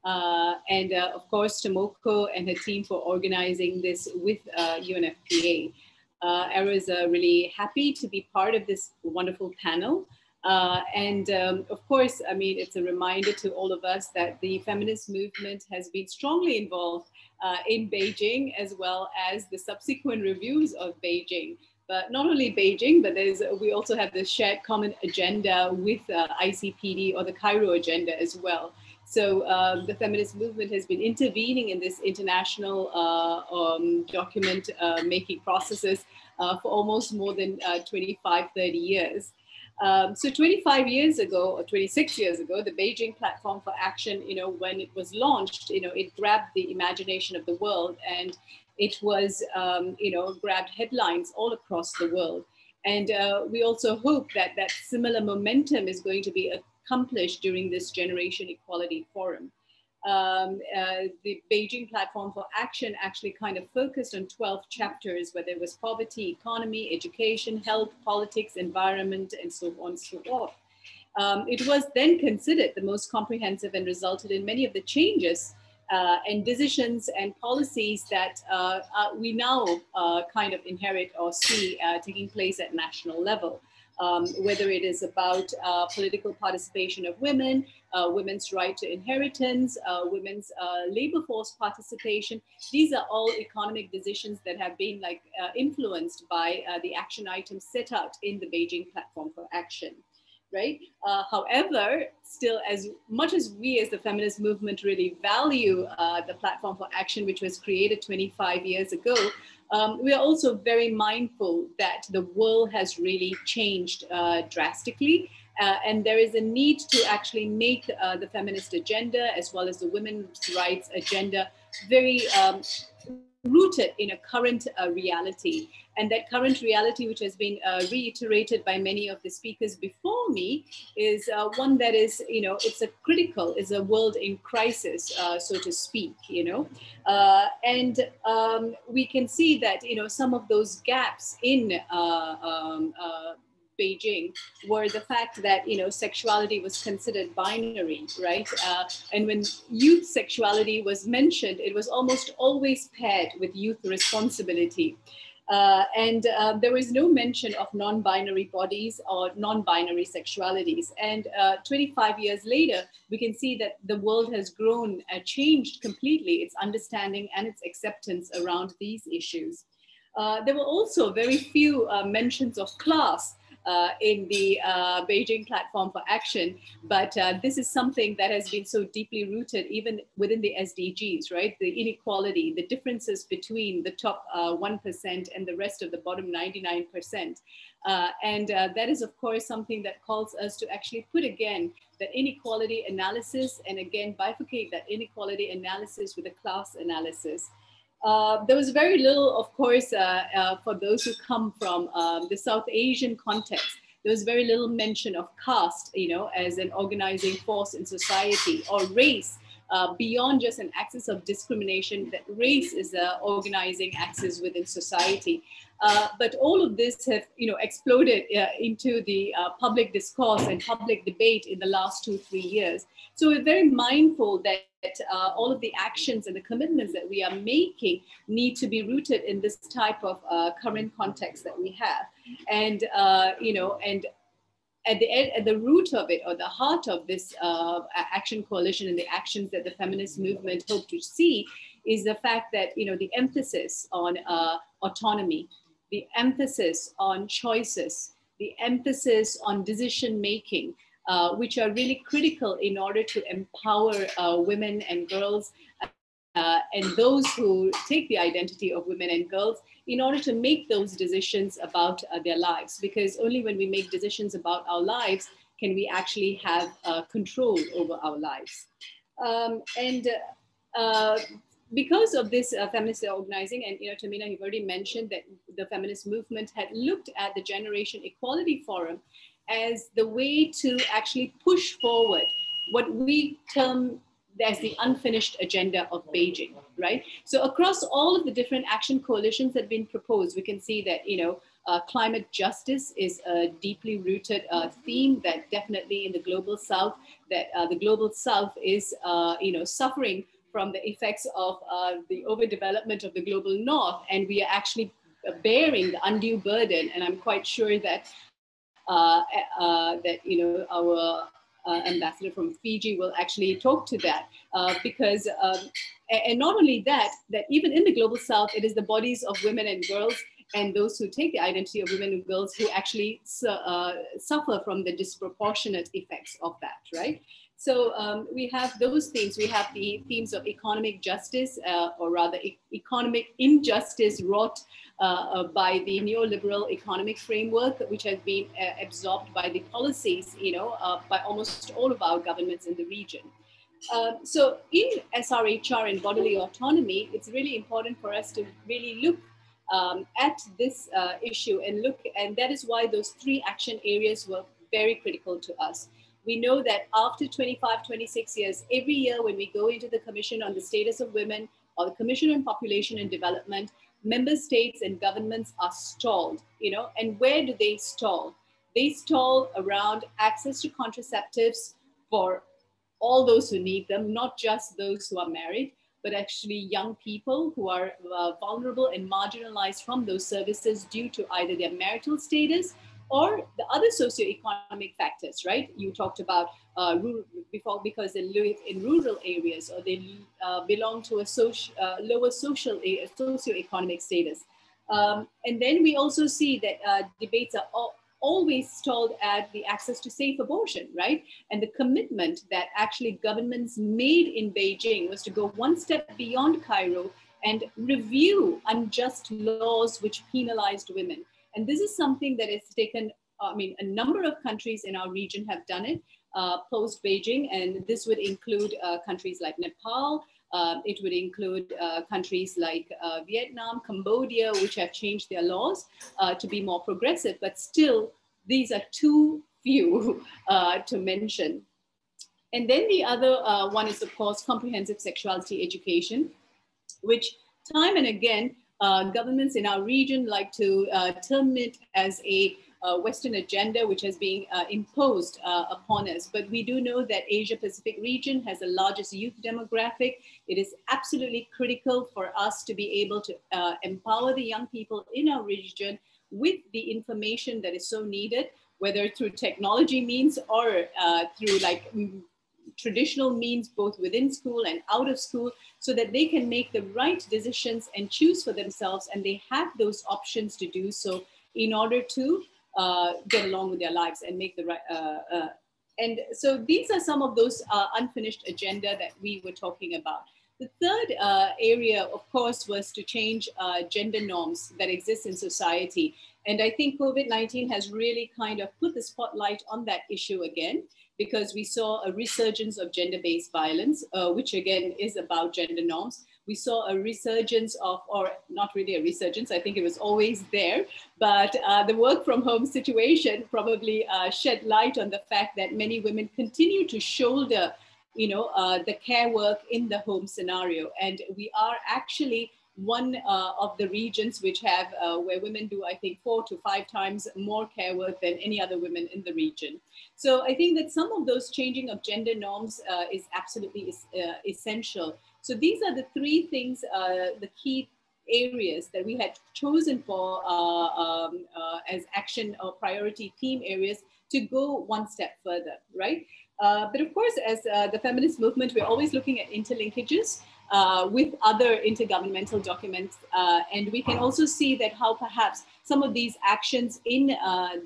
Uh, and uh, of course, Tomoko and her team for organizing this with UNFPA. ARROW is really happy to be part of this wonderful panel. Uh, and um, of course, I mean, it's a reminder to all of us that the feminist movement has been strongly involved uh, in Beijing, as well as the subsequent reviews of Beijing. But not only Beijing, but there's, we also have the shared common agenda with uh, ICPD or the Cairo agenda as well. So um, the feminist movement has been intervening in this international uh, um, document uh, making processes for almost more than uh, 25, 30 years. Um, so 25 years ago or 26 years ago, the Beijing Platform for Action, you know, when it was launched, you know, it grabbed the imagination of the world and it was, um, you know, grabbed headlines all across the world. And uh, we also hope that that similar momentum is going to be accomplished during this Generation Equality Forum um, uh, the Beijing Platform for Action actually kind of focused on 12 chapters, where there was poverty, economy, education, health, politics, environment, and so on and so forth. Um, it was then considered the most comprehensive and resulted in many of the changes uh, and decisions and policies that uh, uh we now uh, kind of inherit or see uh, taking place at national level um, whether it is about uh, political participation of women, uh, women's right to inheritance, uh, women's uh, labor force participation. These are all economic decisions that have been like uh, influenced by uh, the action items set out in the Beijing Platform for Action. Right. however, still, as much as we as the feminist movement really value the platform for action, which was created 25 years ago, um, we are also very mindful that the world has really changed uh, drastically. Uh, and there is a need to actually make uh, the feminist agenda as well as the women's rights agenda very um, rooted in a current uh, reality. And that current reality, which has been uh, reiterated by many of the speakers before me, is uh, one that is, you know, it's a critical, is a world in crisis, uh, so to speak, you know. Uh, and um, we can see that, you know, some of those gaps in uh, um, Beijing were the fact that you know sexuality was considered binary, right? Uh, and when youth sexuality was mentioned, it was almost always paired with youth responsibility. Uh, and uh, there was no mention of non-binary bodies or non-binary sexualities. And uh, 25 years later, we can see that the world has grown, uh, changed completely its understanding and its acceptance around these issues. Uh, there were also very few uh, mentions of class in the uh, Beijing platform for action. But uh, this is something that has been so deeply rooted even within the SDGs, right? The inequality, the differences between the top 1% uh, and the rest of the bottom 99%. Uh, and uh, that is, of course, something that calls us to actually put again the inequality analysis and again bifurcate that inequality analysis with a class analysis. Uh, there was very little, of course, uh, uh, for those who come from um, the South Asian context. There was very little mention of caste, you know, as an organizing force in society or race uh, beyond just an axis of discrimination, that race is an organizing axis within society. Uh, but all of this have, you know, exploded uh, into the uh, public discourse and public debate in the last two, three years. So we're very mindful that uh, all of the actions and the commitments that we are making need to be rooted in this type of uh, current context that we have. And, you know, and at the, at the root of it or the heart of this uh, action coalition and the actions that the feminist movement hope to see is the fact that you know the emphasis on uh, autonomy the emphasis on choices the emphasis on decision making uh, which are really critical in order to empower uh, women and girls uh, and those who take the identity of women and girls in order to make those decisions about uh, their lives. Because only when we make decisions about our lives can we actually have uh, control over our lives. Um, and uh, because of this uh, feminist organizing, and you know, Tamina, you've already mentioned that the feminist movement had looked at the Generation Equality Forum as the way to actually push forward what we term there's the unfinished agenda of Beijing, right? So across all of the different action coalitions that have been proposed, we can see that, you know, uh, climate justice is a deeply rooted uh, theme that definitely in the global south, that uh, the global south is, uh, you know, suffering from the effects of uh, the overdevelopment of the global north. And we are actually bearing the undue burden. And I'm quite sure that, uh, that you know, our uh, ambassador from Fiji will actually talk to that uh, because, um, and not only that, that even in the global south, it is the bodies of women and girls and those who take the identity of women and girls who actually su uh, suffer from the disproportionate effects of that, right? So um, we have those themes. We have the themes of economic justice, uh, or rather e economic injustice wrought uh, uh, by the neoliberal economic framework, which has been uh, absorbed by the policies, you know, uh, by almost all of our governments in the region. Um, so in SRHR and bodily autonomy, it's really important for us to really look um, at this uh, issue and look, and that is why those three action areas were very critical to us we know that after 25, 26 years, every year when we go into the Commission on the Status of Women or the Commission on Population and Development, member states and governments are stalled, you know, and where do they stall? They stall around access to contraceptives for all those who need them, not just those who are married, but actually young people who are uh, vulnerable and marginalized from those services due to either their marital status or the other socioeconomic factors, right? You talked about uh, rural, before because they live in rural areas or they uh, belong to a social, uh, lower social socioeconomic status. Um, and then we also see that uh, debates are all, always stalled at the access to safe abortion, right? And the commitment that actually governments made in Beijing was to go one step beyond Cairo and review unjust laws which penalized women. And this is something that has taken, I mean, a number of countries in our region have done it uh, post Beijing, and this would include uh, countries like Nepal. Uh, it would include uh, countries like uh, Vietnam, Cambodia, which have changed their laws uh, to be more progressive, but still, these are too few [laughs] to mention. And then the other one is, of course, comprehensive sexuality education, which time and again uh, governments in our region like to uh, term it as a uh, Western agenda, which has been uh, imposed uh, upon us. But we do know that Asia Pacific region has the largest youth demographic. It is absolutely critical for us to be able to uh, empower the young people in our region with the information that is so needed, whether through technology means or through like traditional means both within school and out of school so that they can make the right decisions and choose for themselves and they have those options to do so in order to uh, get along with their lives and make the right. Uh, uh, and so these are some of those uh, unfinished agenda that we were talking about. The third uh, area, of course, was to change uh, gender norms that exist in society. And I think COVID 19 has really kind of put the spotlight on that issue again because we saw a resurgence of gender based violence, which again is about gender norms we saw a resurgence of, or not really a resurgence, I think it was always there, but uh, the work from home situation probably uh, shed light on the fact that many women continue to shoulder, you know, uh, the care work in the home scenario. And we are actually one uh, of the regions which have uh, where women do i think four to five times more care work than any other women in the region. So i think that some of those changing of gender norms uh, is absolutely is, uh, essential. So these are the three things, uh, the key areas that we had chosen for uh, um, as action or priority theme areas to go one step further, right? But of course, as the feminist movement, we're always looking at interlinkages uh, with other intergovernmental documents. and we can also see that how perhaps some of these actions in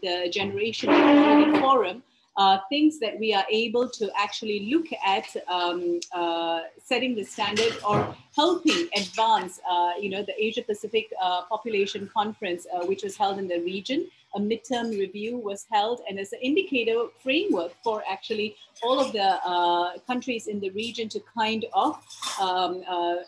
the Generation Equality Forum uh, things that we are able to actually look at um, uh, setting the standard or helping advance, uh, you know, the Asia Pacific uh, Population Conference, uh, which was held in the region. A midterm review was held and as an indicator framework for actually all of the uh, countries in the region to kind of um,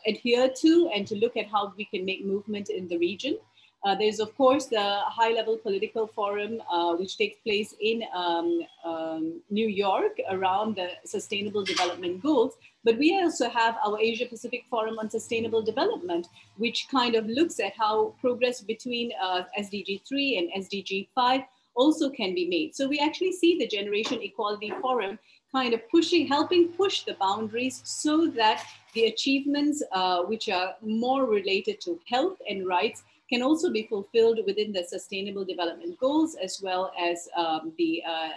adhere to and to look at how we can make movement in the region. Uh, there's, of course, the high level political forum, uh, which takes place in um, um, New York around the sustainable development goals. But we also have our Asia Pacific Forum on Sustainable Development, which kind of looks at how progress between uh, SDG 3 and SDG 5 also can be made. So we actually see the Generation Equality Forum kind of pushing, helping push the boundaries so that the achievements uh, which are more related to health and rights can also be fulfilled within the Sustainable Development Goals as well as um, the uh,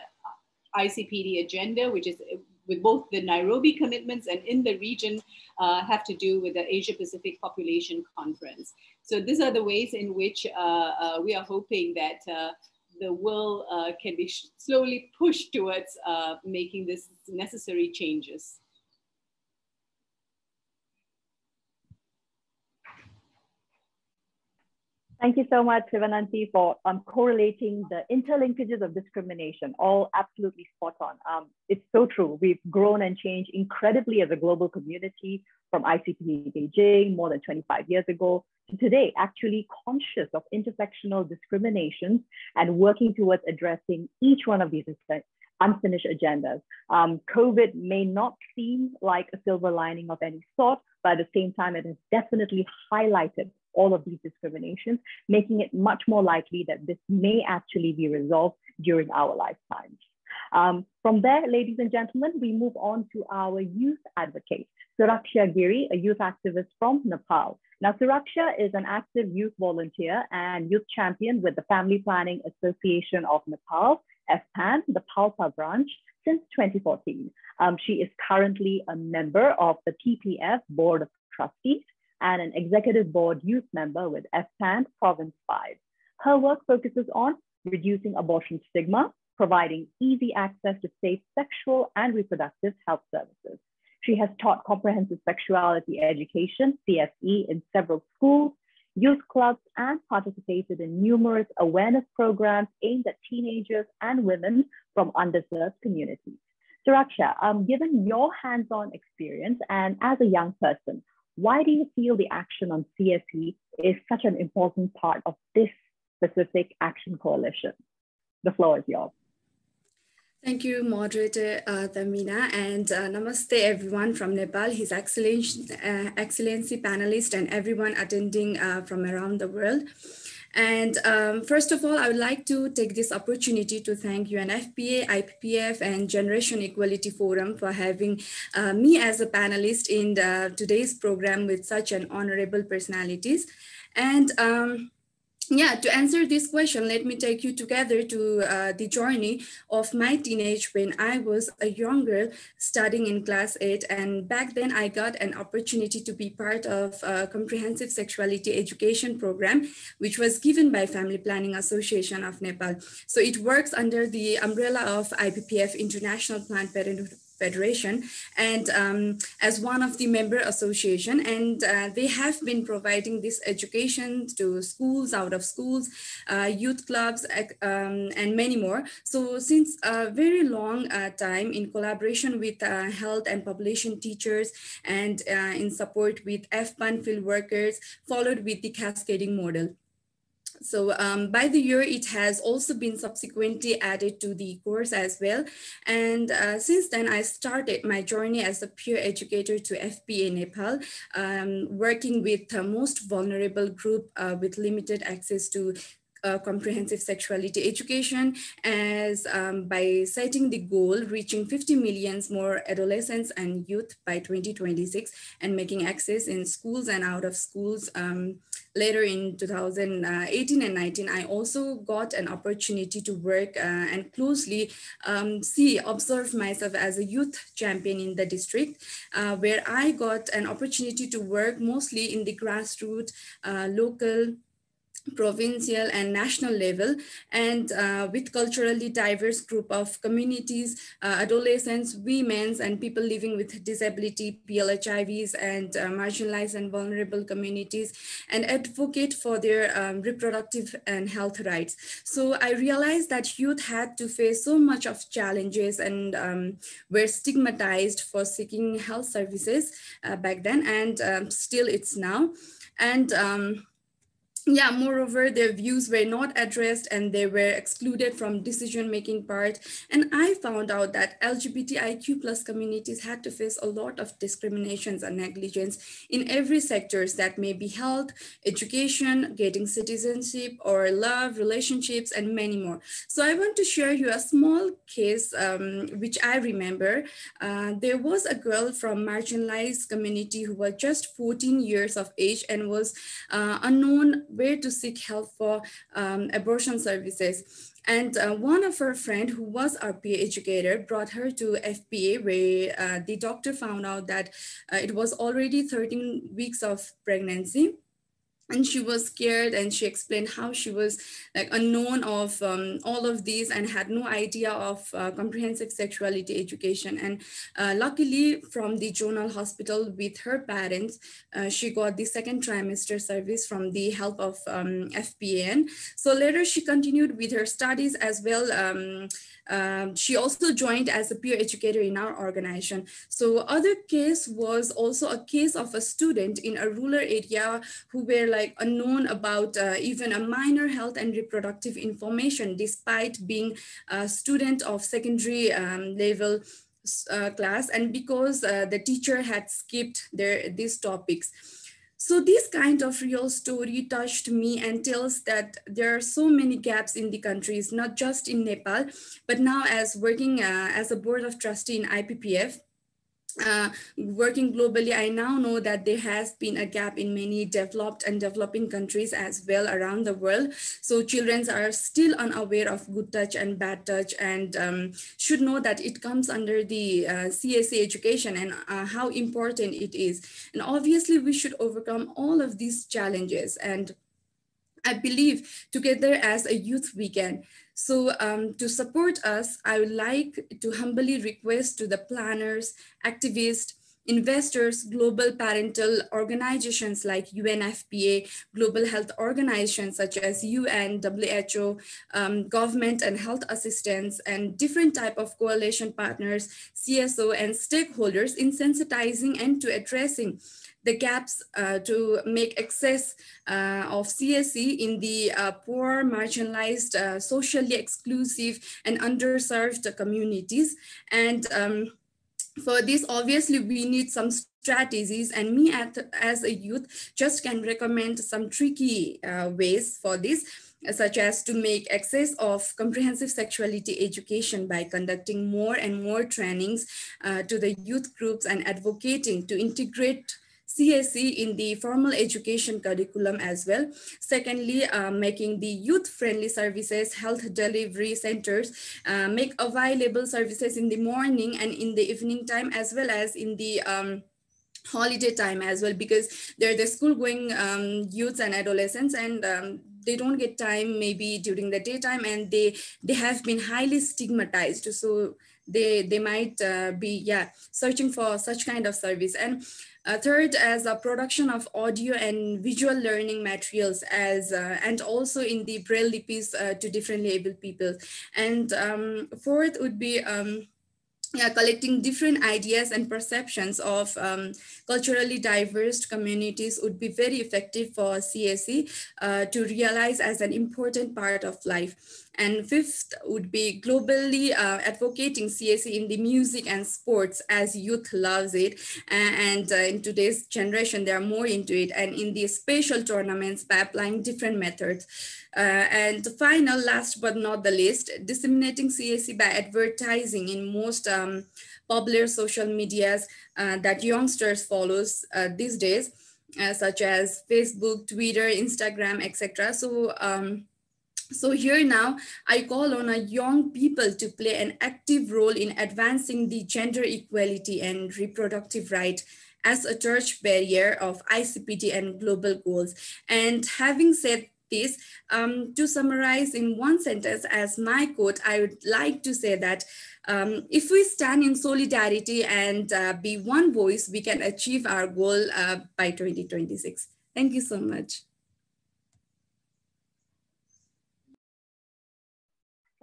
ICPD agenda, which is with both the Nairobi commitments and in the region uh, have to do with the Asia Pacific Population Conference. So these are the ways in which uh, uh we are hoping that uh, the world uh, can be slowly pushed towards making this necessary changes. Thank you so much, Sivananthi, for um, correlating the interlinkages of discrimination, all absolutely spot on. Um, it's so true. We've grown and changed incredibly as a global community from ICP Beijing more than 25 years ago to today, actually conscious of intersectional discriminations and working towards addressing each one of these unfinished agendas. Um, COVID may not seem like a silver lining of any sort, but at the same time, it has definitely highlighted all of these discriminations, making it much more likely that this may actually be resolved during our lifetimes. Um, from there, ladies and gentlemen, we move on to our youth advocate, Suraksha Giri, a youth activist from Nepal. Now, Suraksha is an active youth volunteer and youth champion with the Family Planning Association of Nepal, FPAN, the Palpa branch, since 2014. Um, she is currently a member of the IPPF Board of Trustees and an executive board youth member with FPAN Province 5. Her work focuses on reducing abortion stigma, providing easy access to safe sexual and reproductive health services. She has taught comprehensive sexuality education, CSE, in several schools, youth clubs, and participated in numerous awareness programs aimed at teenagers and women from underserved communities. Suraksha, um, given your hands-on experience and as a young person, why do you feel the action on CSE is such an important part of this specific action coalition? The floor is yours. Thank you, moderator uh, Tamina, and uh, namaste everyone from Nepal, His Excellency, uh, Excellency panelists and everyone attending uh, from around the world. And um, first of all, I would like to take this opportunity to thank UNFPA, IPPF, and Generation Equality Forum for having uh, me as a panelist in the, today's program with such an honorable personalities. And um, yeah, to answer this question, let me take you together to uh, the journey of my teenage when I was a young girl studying in class eight. And back then I got an opportunity to be part of a comprehensive sexuality education program, which was given by Family Planning Association of Nepal. So it works under the umbrella of IPPF, International Planned Parenthood Federation and um, as one of the member association and uh, they have been providing this education to schools out of schools uh, youth clubs um, and many more. So since a very long uh, time in collaboration with uh, health and population teachers and uh, in support with FPAN field workers followed with the cascading model so um, by the year, it has also been subsequently added to the course as well. And uh, since then, I started my journey as a peer educator to FPA Nepal, um, working with the most vulnerable group uh, with limited access to uh, comprehensive sexuality education as um, by setting the goal reaching 50 millions more adolescents and youth by 2026 and making access in schools and out of schools um, later in 2018 and 19 i also got an opportunity to work uh, and closely um, see observe myself as a youth champion in the district uh, where i got an opportunity to work mostly in the grassroots uh, local provincial and national level and uh, with culturally diverse group of communities uh, adolescents women and people living with disability plhivs and uh, marginalized and vulnerable communities and advocate for their um, reproductive and health rights. So i realized that youth had to face so much of challenges and um, were stigmatized for seeking health services uh, back then and um, still it's now. And um, yeah moreover their views were not addressed and they were excluded from decision making part. And i found out that lgbtiq plus communities had to face a lot of discriminations and negligence in every sectors that may be health education getting citizenship or love relationships and many more. So i want to share you a small case um, which i remember. Uh, there was a girl from marginalized community who was just 14 years of age and was uh, unknown where to seek help for um, abortion services. And uh, one of her friend who was our peer educator brought her to FPA where uh, the doctor found out that uh, it was already 13 weeks of pregnancy and she was scared and she explained how she was like unknown of um, all of these and had no idea of uh, comprehensive sexuality education. And uh, luckily from the Zonal hospital with her parents uh, she got the second trimester service from the help of um, fpan so later she continued with her studies as well um, um, she also joined as a peer educator in our organization. So other case was also a case of a student in a rural area who were like unknown about uh, even a minor health and reproductive information despite being a student of secondary um, level uh, class and because uh, the teacher had skipped their these topics. So this kind of real story touched me and tells that there are so many gaps in the countries, not just in Nepal, but now as working uh, as a board of trustee in IPPF, uh, working globally, I now know that there has been a gap in many developed and developing countries as well around the world. So children are still unaware of good touch and bad touch and um, should know that it comes under the uh, CSE education and uh, how important it is. And obviously we should overcome all of these challenges and I believe together as a youth we can. So um, to support us, I would like to humbly request to the planners, activists, investors, global parental organizations like UNFPA, global health organizations such as UN, WHO, um, government and health assistants, and different type of coalition partners, CSO and stakeholders in sensitizing and to addressing the gaps uh, to make access uh, of CSE in the uh, poor, marginalized, socially exclusive, and underserved communities. And um, for this, obviously, we need some strategies and me at, as a youth just can recommend some tricky uh, ways for this such as to make access of comprehensive sexuality education by conducting more and more trainings uh, to the youth groups and advocating to integrate CSE in the formal education curriculum as well. Secondly, uh, making the youth-friendly services, health delivery centers, uh, make available services in the morning and in the evening time, as well as in the um, holiday time as well, because they're the school-going um, youths and adolescents, and um, they don't get time maybe during the daytime, and they they have been highly stigmatized. So they they might uh, be yeah searching for such kind of service and uh, third as a production of audio and visual learning materials as uh, and also in the braille lipis uh, to differently able people. And um, fourth would be um, yeah, collecting different ideas and perceptions of um, culturally diverse communities would be very effective for CSE uh, to realize as an important part of life. And fifth would be globally uh, advocating CSE in the music and sports as youth loves it. And uh, in today's generation, they are more into it. And in the spatial tournaments by applying different methods. Uh, and the final, last but not the least, disseminating CSE by advertising in most um, popular social medias uh, that youngsters follows uh, these days, uh, such as Facebook, Twitter, Instagram, etc. So, um, so here now, I call on a young people to play an active role in advancing the gender equality and reproductive right as a church barrier of ICPD and global goals. And having said Um, to summarize in one sentence as my quote, I would like to say that um, if we stand in solidarity and uh, be one voice, we can achieve our goal uh, by 2026. Thank you so much.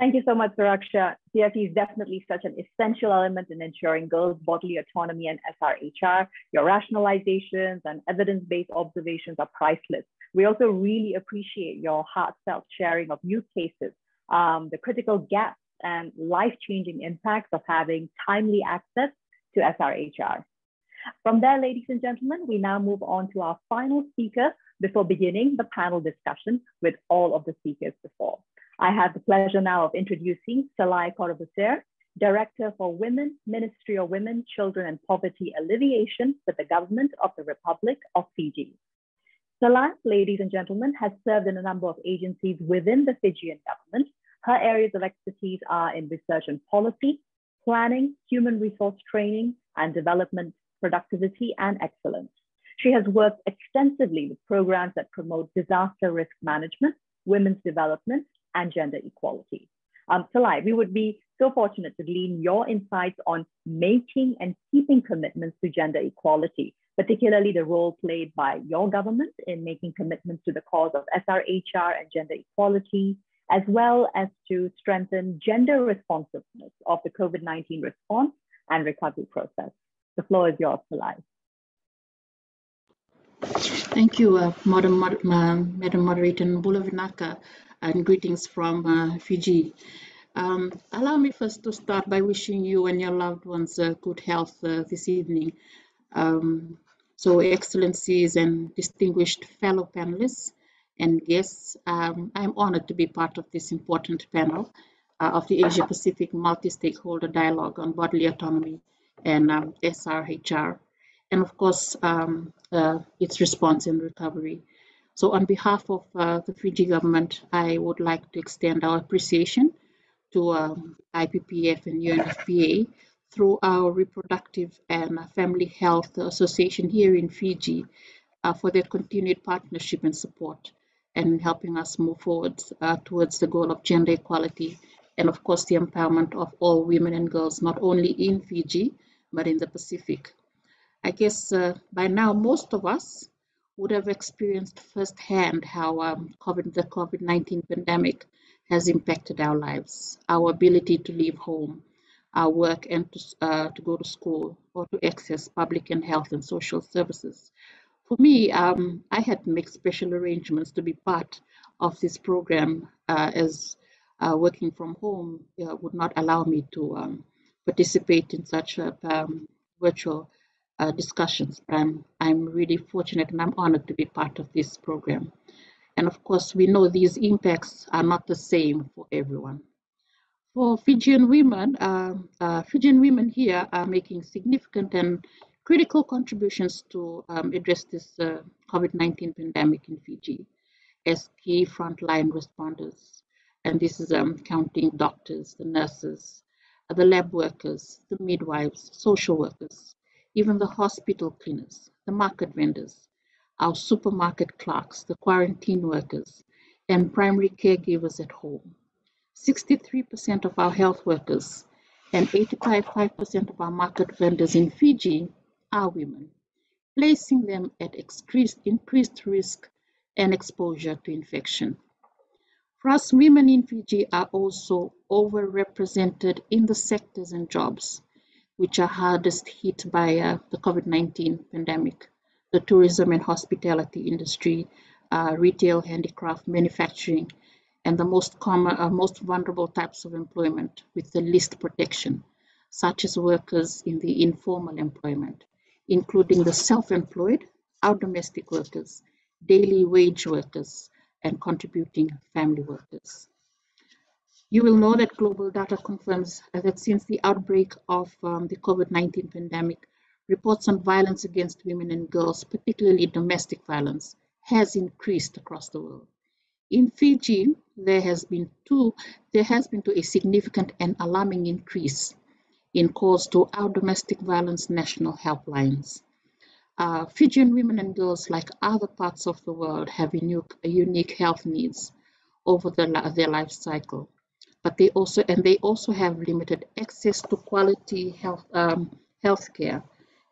Thank you so much, Suraksha. CSE is definitely such an essential element in ensuring girls' bodily autonomy and SRHR. Your rationalizations and evidence-based observations are priceless. We also really appreciate your heartfelt sharing of use cases, um, the critical gaps and life-changing impacts of having timely access to SRHR. From there, ladies and gentlemen, we now move on to our final speaker before beginning the panel discussion with all of the speakers before. I have the pleasure now of introducing Salai Corbusier, Director for Women, Ministry of Women, Children and Poverty Alleviation with the Government of the Republic of Fiji. Salah, ladies and gentlemen, has served in a number of agencies within the Fijian government. Her areas of expertise are in research and policy, planning, human resource training, and development, productivity, and excellence. She has worked extensively with programs that promote disaster risk management, women's development, and gender equality. Um, Salai, we would be so fortunate to glean your insights on making and keeping commitments to gender equality particularly the role played by your government in making commitments to the cause of SRHR and gender equality, as well as to strengthen gender responsiveness of the COVID-19 response and recovery process. The floor is yours, Salai. Thank you, uh, Madam, Madam Moderator Bula vinaka, and greetings from uh, Fiji. Um, allow me first to start by wishing you and your loved ones uh, good health uh, this evening. Um, so excellencies and distinguished fellow panelists and guests, um, I'm honored to be part of this important panel uh, of the Asia Pacific Multi-Stakeholder Dialogue on Bodily Autonomy and um, SRHR, and of course, um, uh, its response and recovery. So on behalf of uh, the Fiji government, I would like to extend our appreciation to um, IPPF and UNFPA through our Reproductive and Family Health Association here in Fiji uh, for their continued partnership and support and helping us move forward uh, towards the goal of gender equality and of course the empowerment of all women and girls, not only in Fiji, but in the Pacific. I guess uh, by now most of us would have experienced firsthand how um, COVID, the COVID-19 pandemic has impacted our lives, our ability to leave home, work and to, uh, to go to school or to access public and health and social services. For me, um, I had to make special arrangements to be part of this program uh, as uh, working from home would not allow me to um, participate in such um, virtual uh, discussions. But I'm, I'm really fortunate and I'm honored to be part of this program. And of course, we know these impacts are not the same for everyone for Fijian women, uh, uh, Fijian women here are making significant and critical contributions to um, address this uh, COVID-19 pandemic in Fiji as key frontline responders. And this is um, counting doctors, the nurses, the lab workers, the midwives, social workers, even the hospital cleaners, the market vendors, our supermarket clerks, the quarantine workers, and primary caregivers at home. 63% of our health workers and 85% of our market vendors in Fiji are women, placing them at increased risk and exposure to infection. For us, women in Fiji are also overrepresented in the sectors and jobs which are hardest hit by uh, the COVID-19 pandemic the tourism and hospitality industry, uh, retail, handicraft, manufacturing, and the most common, uh, most vulnerable types of employment with the least protection, such as workers in the informal employment, including the self-employed, our domestic workers, daily wage workers, and contributing family workers. You will know that global data confirms that since the outbreak of um, the COVID-19 pandemic, reports on violence against women and girls, particularly domestic violence, has increased across the world. In Fiji, there has been two, there has been to a significant and alarming increase in calls to our domestic violence national helplines. Uh, Fijian women and girls, like other parts of the world, have unique, unique health needs over the, their life cycle, but they also and they also have limited access to quality health um, health care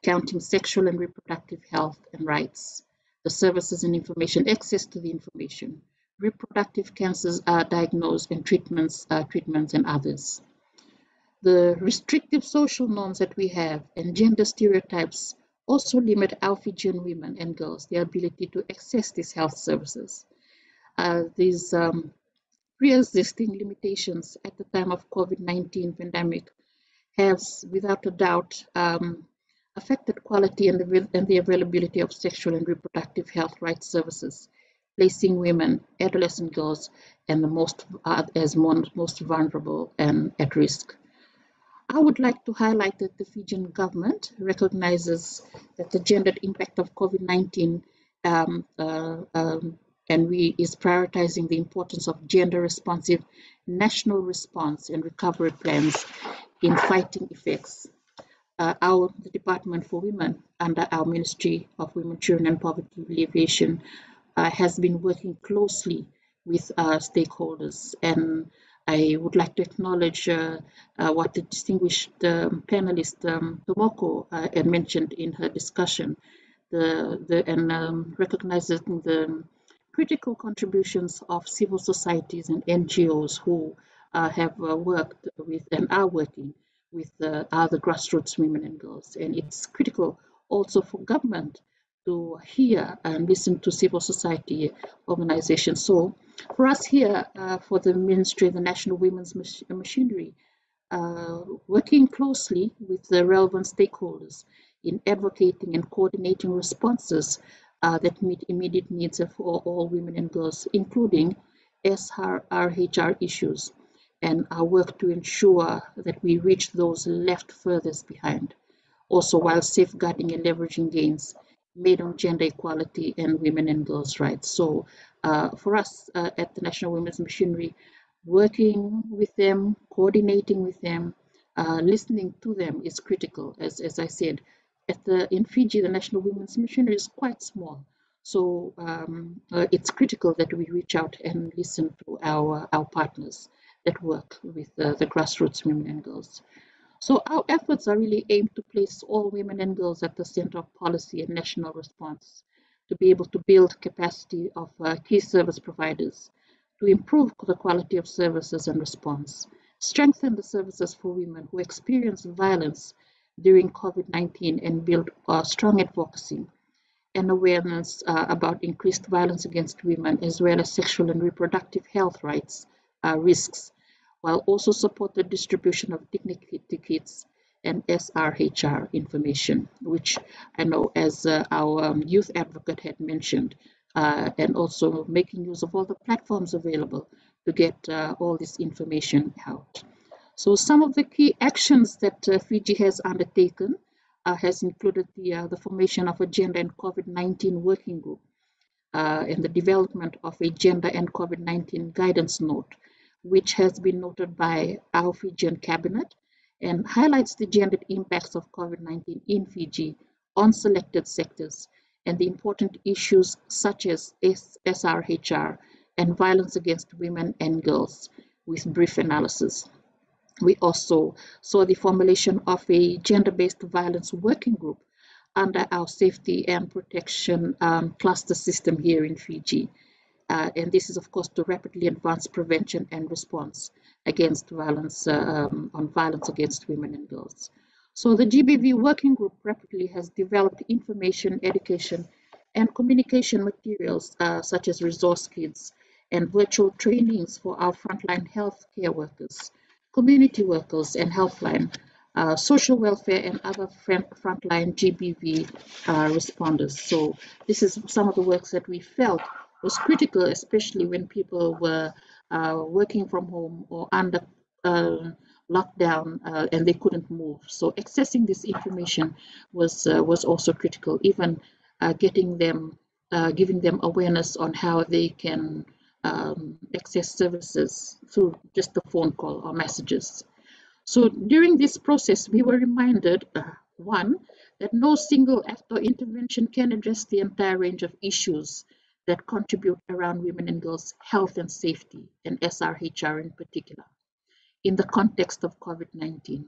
counting sexual and reproductive health and rights, the services and information, access to the information, reproductive cancers are diagnosed and treatments, uh, treatments and others. The restrictive social norms that we have and gender stereotypes also limit Fijian women and girls their ability to access these health services. Uh, these um, pre-existing limitations at the time of COVID-19 pandemic has, without a doubt, um, affected quality and the, and the availability of sexual and reproductive health rights services, placing women, adolescent girls, and the most uh, as most vulnerable and at risk. I would like to highlight that the Fijian government recognizes that the gendered impact of COVID-19 um, uh, um, and we is prioritizing the importance of gender responsive national response and recovery plans in fighting effects uh, our the Department for Women under our Ministry of Women, Children and Poverty Alleviation has been working closely with uh, stakeholders and I would like to acknowledge uh, uh, what the distinguished um, panelist um, Tomoko uh, mentioned in her discussion, the, the, and um, recognizing the critical contributions of civil societies and NGOs who have worked with and are working with the other grassroots women and girls. And it's critical also for government to hear and listen to civil society organizations. So for us here, uh, for the Ministry of the National Women's Mach Machinery, uh, working closely with the relevant stakeholders in advocating and coordinating responses uh, that meet immediate needs of all, all women and girls, including SRHR issues and our work to ensure that we reach those left furthest behind, also while safeguarding and leveraging gains made on gender equality and women and girls' rights. So uh, for us uh, at the National Women's Machinery, working with them, coordinating with them, uh, listening to them is critical. As, as I said, at the, in Fiji, the National Women's Machinery is quite small. So um, uh, it's critical that we reach out and listen to our, our partners that work with uh, the grassroots women and girls. So our efforts are really aimed to place all women and girls at the center of policy and national response, to be able to build capacity of uh, key service providers, to improve the quality of services and response, strengthen the services for women who experience violence during COVID-19 and build uh, strong advocacy and awareness uh, about increased violence against women as well as sexual and reproductive health rights uh, risks, while also support the distribution of dignity kits and SRHR information, which I know as uh, our um, youth advocate had mentioned, uh, and also making use of all the platforms available to get uh, all this information out. So some of the key actions that uh, Fiji has undertaken uh, has included the, uh, the formation of a gender and COVID-19 working group and the development of a gender and COVID-19 guidance note, which has been noted by our Fijian cabinet and highlights the gendered impacts of COVID-19 in Fiji on selected sectors and the important issues such as SRHR and violence against women and girls with brief analysis. We also saw the formulation of a gender-based violence working group under our safety and protection um, cluster system here in Fiji. Uh, and this is, of course, to rapidly advance prevention and response against violence uh, um, on violence against women and girls. So the GBV working group rapidly has developed information, education, and communication materials uh, such as resource kits and virtual trainings for our frontline healthcare workers, community workers, and healthline, uh, social welfare, and other frontline GBV uh, responders. So this is some of the works that we felt was critical, especially when people were uh, working from home or under uh, lockdown uh, and they couldn't move. So accessing this information was was also critical, even getting them, giving them awareness on how they can um, access services through just a phone call or messages. So during this process, we were reminded, uh, one, that no single act or intervention can address the entire range of issues that contribute around women and girls' health and safety, and SRHR in particular, in the context of COVID-19.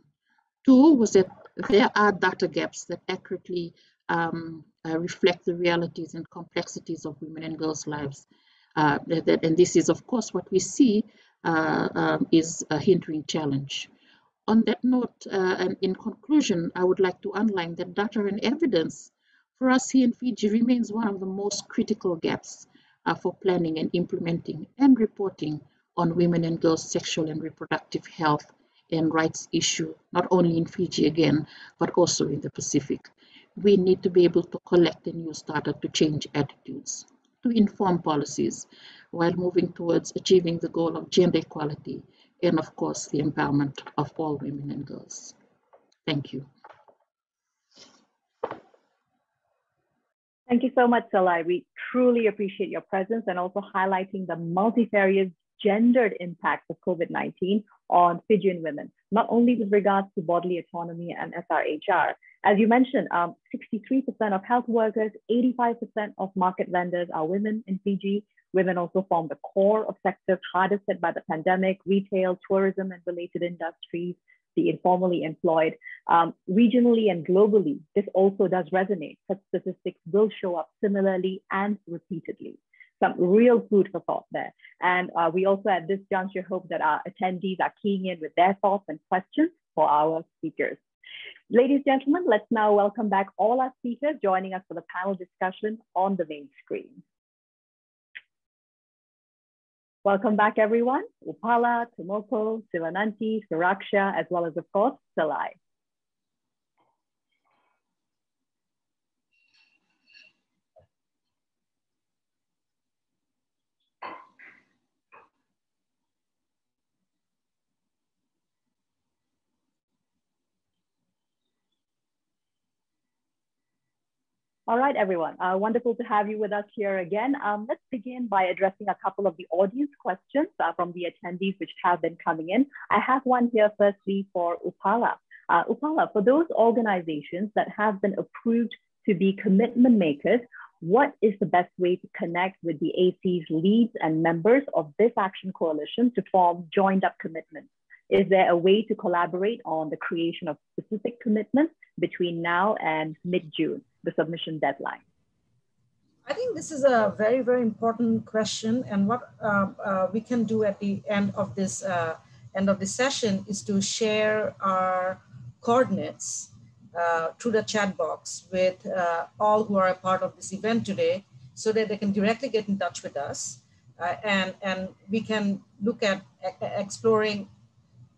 Two was that there are data gaps that accurately um, uh, reflect the realities and complexities of women and girls' lives uh, that, and this is, of course, what we see uh, um, is a hindering challenge. On that note, uh, and in conclusion, I would like to underline that data and evidence for us here in Fiji remains one of the most critical gaps uh, for planning and implementing and reporting on women and girls' sexual and reproductive health and rights issue, not only in Fiji again, but also in the Pacific. We need to be able to collect and use data to change attitudes to inform policies while moving towards achieving the goal of gender equality and, of course, the empowerment of all women and girls. Thank you. Thank you so much, Salai. We truly appreciate your presence and also highlighting the multifarious gendered impacts of COVID-19 on Fijian women, not only with regards to bodily autonomy and SRHR. As you mentioned, 63% um, of health workers, 85% of market vendors are women in Fiji. Women also form the core of sectors hardest hit by the pandemic, retail, tourism, and related industries, the informally employed. Um, regionally and globally, this also does resonate. Such statistics will show up similarly and repeatedly some real food for thought there. And uh, we also at this juncture hope that our attendees are keying in with their thoughts and questions for our speakers. Ladies and gentlemen, let's now welcome back all our speakers joining us for the panel discussion on the main screen. Welcome back, everyone. Upala, Tomoko, Sivananthi, Suraksha, as well as, of course, Salai. All right, everyone. Uh, wonderful to have you with us here again. Um, let's begin by addressing a couple of the audience questions uh, from the attendees which have been coming in. I have one here firstly for Upala. Uh, Upala, for those organizations that have been approved to be commitment makers, what is the best way to connect with the AC's leads and members of this action coalition to form joined up commitments? Is there a way to collaborate on the creation of specific commitments between now and mid-June? the submission deadline? I think this is a very, very important question. And what uh, uh, we can do at the end of this uh, end of the session is to share our coordinates uh, through the chat box with uh, all who are a part of this event today so that they can directly get in touch with us. Uh, and, and we can look at exploring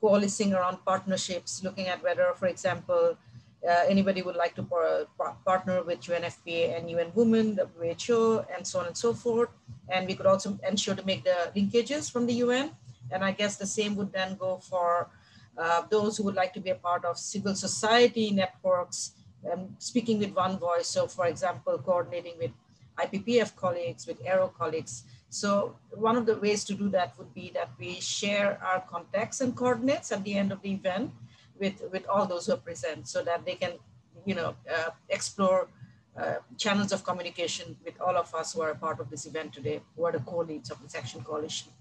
coalescing around partnerships, looking at whether, for example, uh, anybody would like to partner with UNFPA and UN Women, WHO, and so on and so forth. And we could also ensure to make the linkages from the UN. And I guess the same would then go for uh, those who would like to be a part of civil society networks um, speaking with one voice. So for example, coordinating with IPPF colleagues, with ARROW colleagues. So one of the ways to do that would be that we share our contacts and coordinates at the end of the event with, with all those who are present so that they can, you know, uh, explore uh, channels of communication with all of us who are a part of this event today, who are the co-leads of this Action Coalition.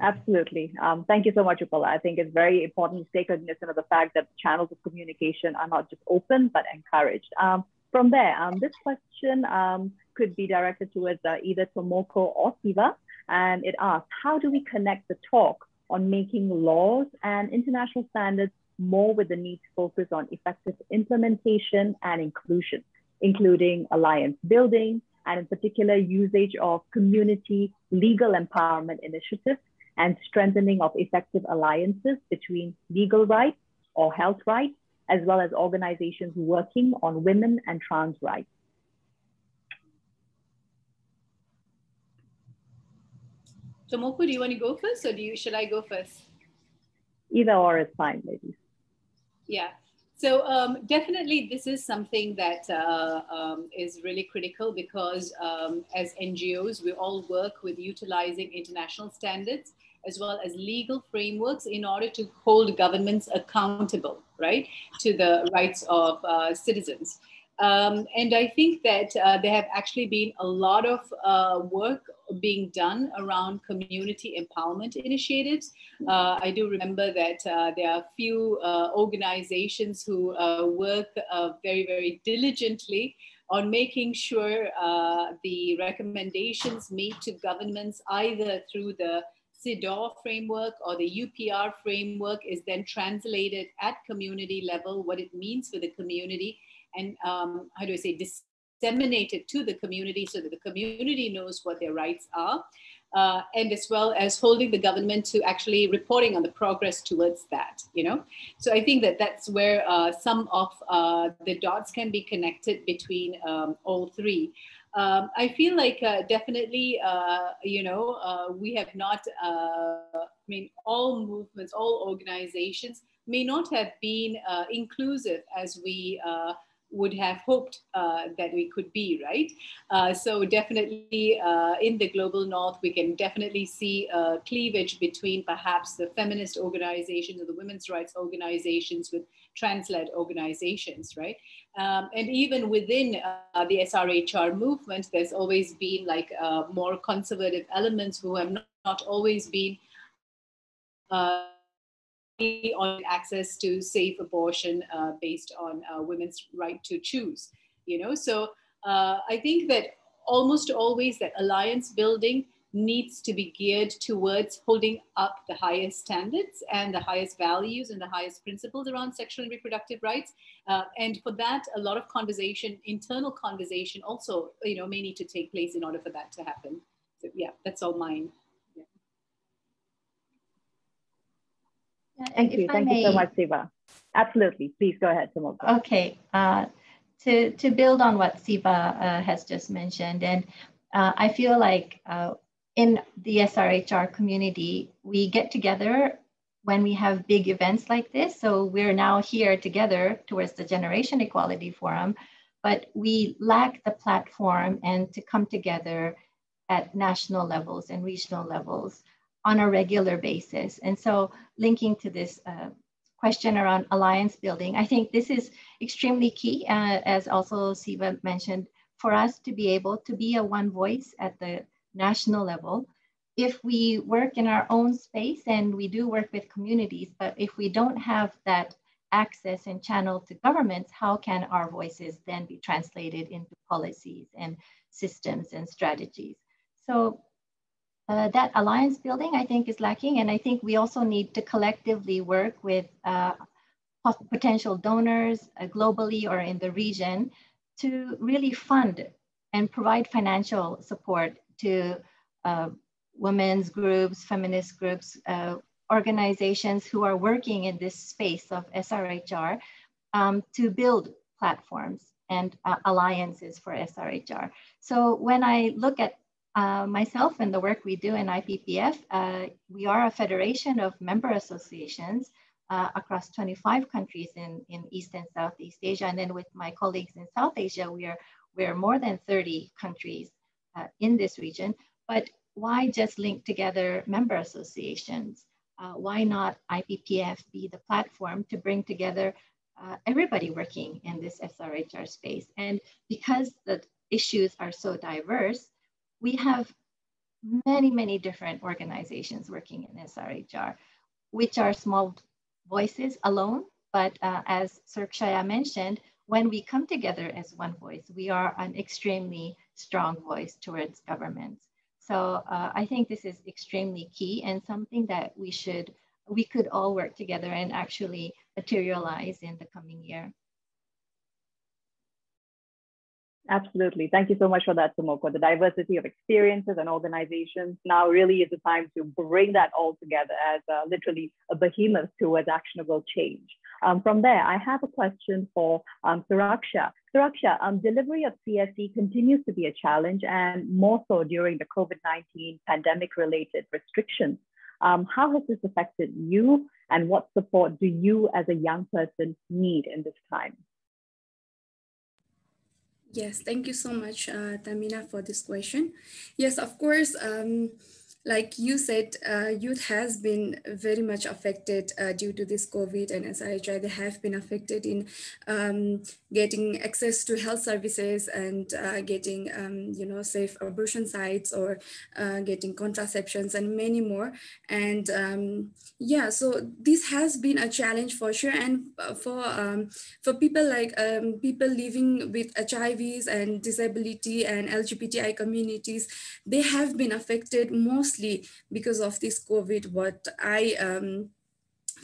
Absolutely. Um, thank you so much, Upala. I think it's very important to take cognizance of the fact that channels of communication are not just open, but encouraged. Um, from there, um, this question um, could be directed towards uh, either Tomoko or Siva, and it asks, how do we connect the talk on making laws and international standards more with the need to focus on effective implementation and inclusion, including alliance building, and in particular usage of community legal empowerment initiatives and strengthening of effective alliances between legal rights or health rights, as well as organizations working on women and trans rights. Tomoko, do you want to go first or do you, should I go first? Either or is fine, ladies. Yeah. So um, definitely, this is something that uh, um, is really critical because um, as NGOs, we all work with utilizing international standards as well as legal frameworks in order to hold governments accountable, right, to the rights of uh, citizens. Um, and I think that uh, there have actually been a lot of uh, work being done around community empowerment initiatives. Uh, I do remember that uh, there are a few uh, organizations who uh, work very, very diligently on making sure the recommendations made to governments either through the CEDAW framework or the UPR framework is then translated at community level, what it means for the community, and um, how do I say, disseminated to the community so that the community knows what their rights are. Uh, and as well as holding the government to actually reporting on the progress towards that you know so i think that that's where uh, some of uh, the dots can be connected between um, all three um, I feel like uh, definitely, uh, you know, uh, we have not, uh, I mean, all movements, all organizations may not have been uh, inclusive as we uh, would have hoped that we could be, right? so definitely in the global north, we can definitely see a cleavage between perhaps the feminist organizations or the women's rights organizations with trans-led organizations, right? Um, and even within uh, the SRHR movement, there's always been like uh, more conservative elements who have not, not always been uh, on access to safe abortion uh, based on uh, women's right to choose. You know, so uh, I think that almost always that alliance building needs to be geared towards holding up the highest standards and the highest values and the highest principles around sexual and reproductive rights. Uh, and for that, a lot of conversation, internal conversation also, you know, may need to take place in order for that to happen. So yeah, that's all mine. Thank you. Thank may... you so much, Siva. Absolutely. Please go ahead, Simone. Okay. Uh, to, to build on what Siva uh, has just mentioned, and uh, I feel like uh, in the SRHR community, we get together when we have big events like this. So we're now here together towards the Generation Equality Forum, but we lack the platform and to come together at national levels and regional levels on a regular basis. And so linking to this uh, question around alliance building, I think this is extremely key, uh, as also Siva mentioned, for us to be able to be a one voice at the national level. If we work in our own space and we do work with communities, but if we don't have that access and channel to governments, how can our voices then be translated into policies and systems and strategies? So uh, that alliance building, I think, is lacking. And I think we also need to collectively work with uh, potential donors uh, globally or in the region to really fund and provide financial support to uh, women's groups, feminist groups, uh, organizations who are working in this space of SRHR um, to build platforms and uh, alliances for SRHR. So when I look at uh, myself and the work we do in IPPF, uh, we are a federation of member associations uh, across 25 countries in, in East and Southeast Asia. And then with my colleagues in South Asia, we are, we're more than 30 countries uh, in this region. But why just link together member associations? Uh, why not IPPF be the platform to bring together everybody working in this SRHR space? And because the issues are so diverse, we have many, many different organizations working in SRHR, which are small voices alone. But uh, as Suraksha mentioned, when we come together as one voice, we are an extremely strong voice towards governments. So uh, I think this is extremely key and something that we should, we could all work together and actually materialize in the coming year. Absolutely. Thank you so much for that, Tomoko. The diversity of experiences and organizations now really is the time to bring that all together as uh, literally a behemoth towards actionable change. Um, from there, I have a question for um, Suraksha. Suraksha, um, delivery of CSE continues to be a challenge and more so during the COVID-19 pandemic related restrictions. Um, how has this affected you and what support do you as a young person need in this time? Yes, thank you so much, uh, Tamina, for this question. Yes, of course. Um, like you said, uh, youth has been very much affected uh, due to this COVID and SRHR, they have been affected in um, getting access to health services and uh, getting, um, you know, safe abortion sites or uh, getting contraceptions and many more. And um, yeah, so this has been a challenge for sure. And uh, for, um, for people like um, people living with HIVs and disability and LGBTI communities, they have been affected most mostly because of this COVID, what I um,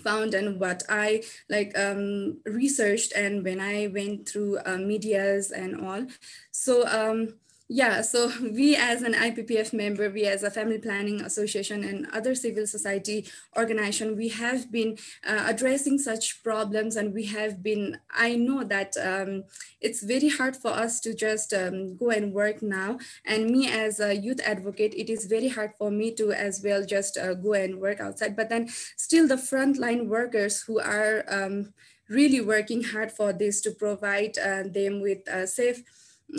found and what I like um, researched and when I went through uh, medias and all. So um, yeah, so [laughs] we as an IPPF member, we as a family planning association and other civil society organization, we have been uh, addressing such problems and we have been, I know that um, it's very hard for us to just um, go and work now. And me as a youth advocate, it is very hard for me to as well just uh, go and work outside. But then still the frontline workers who are um, really working hard for this to provide uh, them with uh, safe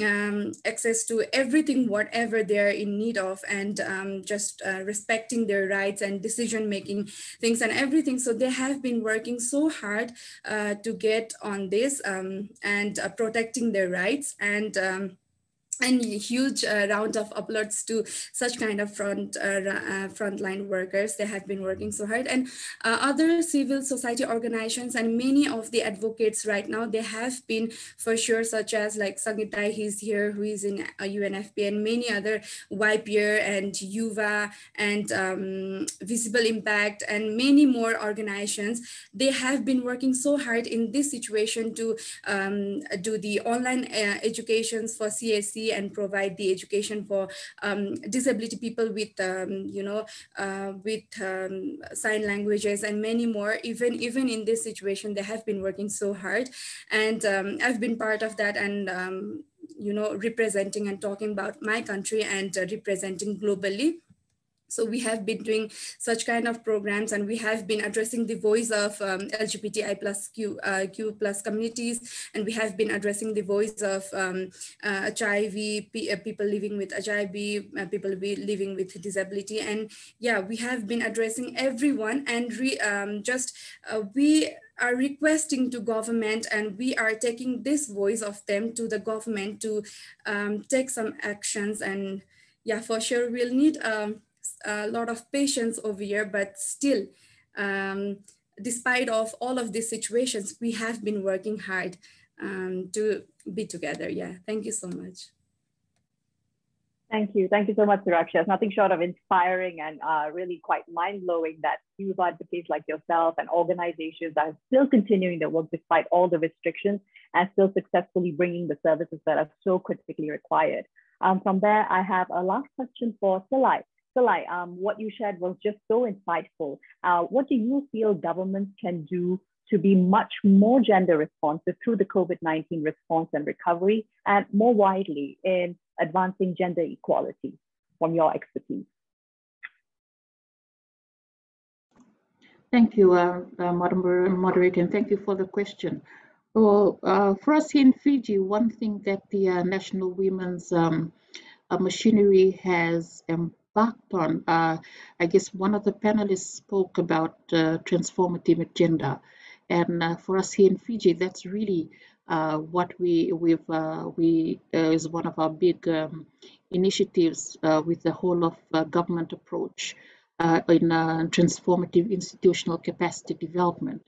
um, access to everything, whatever they're in need of, and um, just uh, respecting their rights and decision making things and everything. So they have been working so hard uh, to get on this um, and uh, protecting their rights and um, and huge uh, round of applause to such kind of front uh, uh, frontline workers. They have been working so hard, and uh, other civil society organizations and many of the advocates right now they have been for sure, such as like Sangitai, he's here, who is in UNFP, uh, and many other YPR and Yuva and um, Visible Impact and many more organizations. They have been working so hard in this situation to um, do the online uh, educations for And provide the education for um, disability people with, um, you know, uh, with um, sign languages and many more. Even, even in this situation, they have been working so hard. And um, I've been part of that and you know, representing and talking about my country and uh, representing globally. So we have been doing such kind of programs and we have been addressing the voice of um, LGBTI plus Q, uh, Q plus communities. And we have been addressing the voice of um, uh, HIV, uh, people living with HIV, uh, people living with disability. And yeah, we have been addressing everyone and re, um, just uh, we are requesting to government and we are taking this voice of them to the government to um, take some actions and yeah, for sure we'll need um, a lot of patience over here, but still, um, despite of all of these situations, we have been working hard um, to be together. Yeah, thank you so much. Thank you. Thank you so much, Suraksha. It's nothing short of inspiring and uh, really quite mind-blowing that youth advocates like yourself and organizations are still continuing their work despite all the restrictions and still successfully bringing the services that are so critically required. Um, from there, I have a last question for Salai. Like um, what you shared was just so insightful. Uh, what do you feel governments can do to be much more gender responsive through the COVID-19 response and recovery and more widely in advancing gender equality from your expertise? Thank you, uh, uh, Madam Moderator, and thank you for the question. Well, uh, for us in Fiji, one thing that the uh, National Women's um, uh, Machinery has embarked on, uh, I guess one of the panelists spoke about uh, transformative agenda. And uh, for us here in Fiji, that's really uh, what we we've we is one of our big um, initiatives with the whole of government approach in transformative institutional capacity development.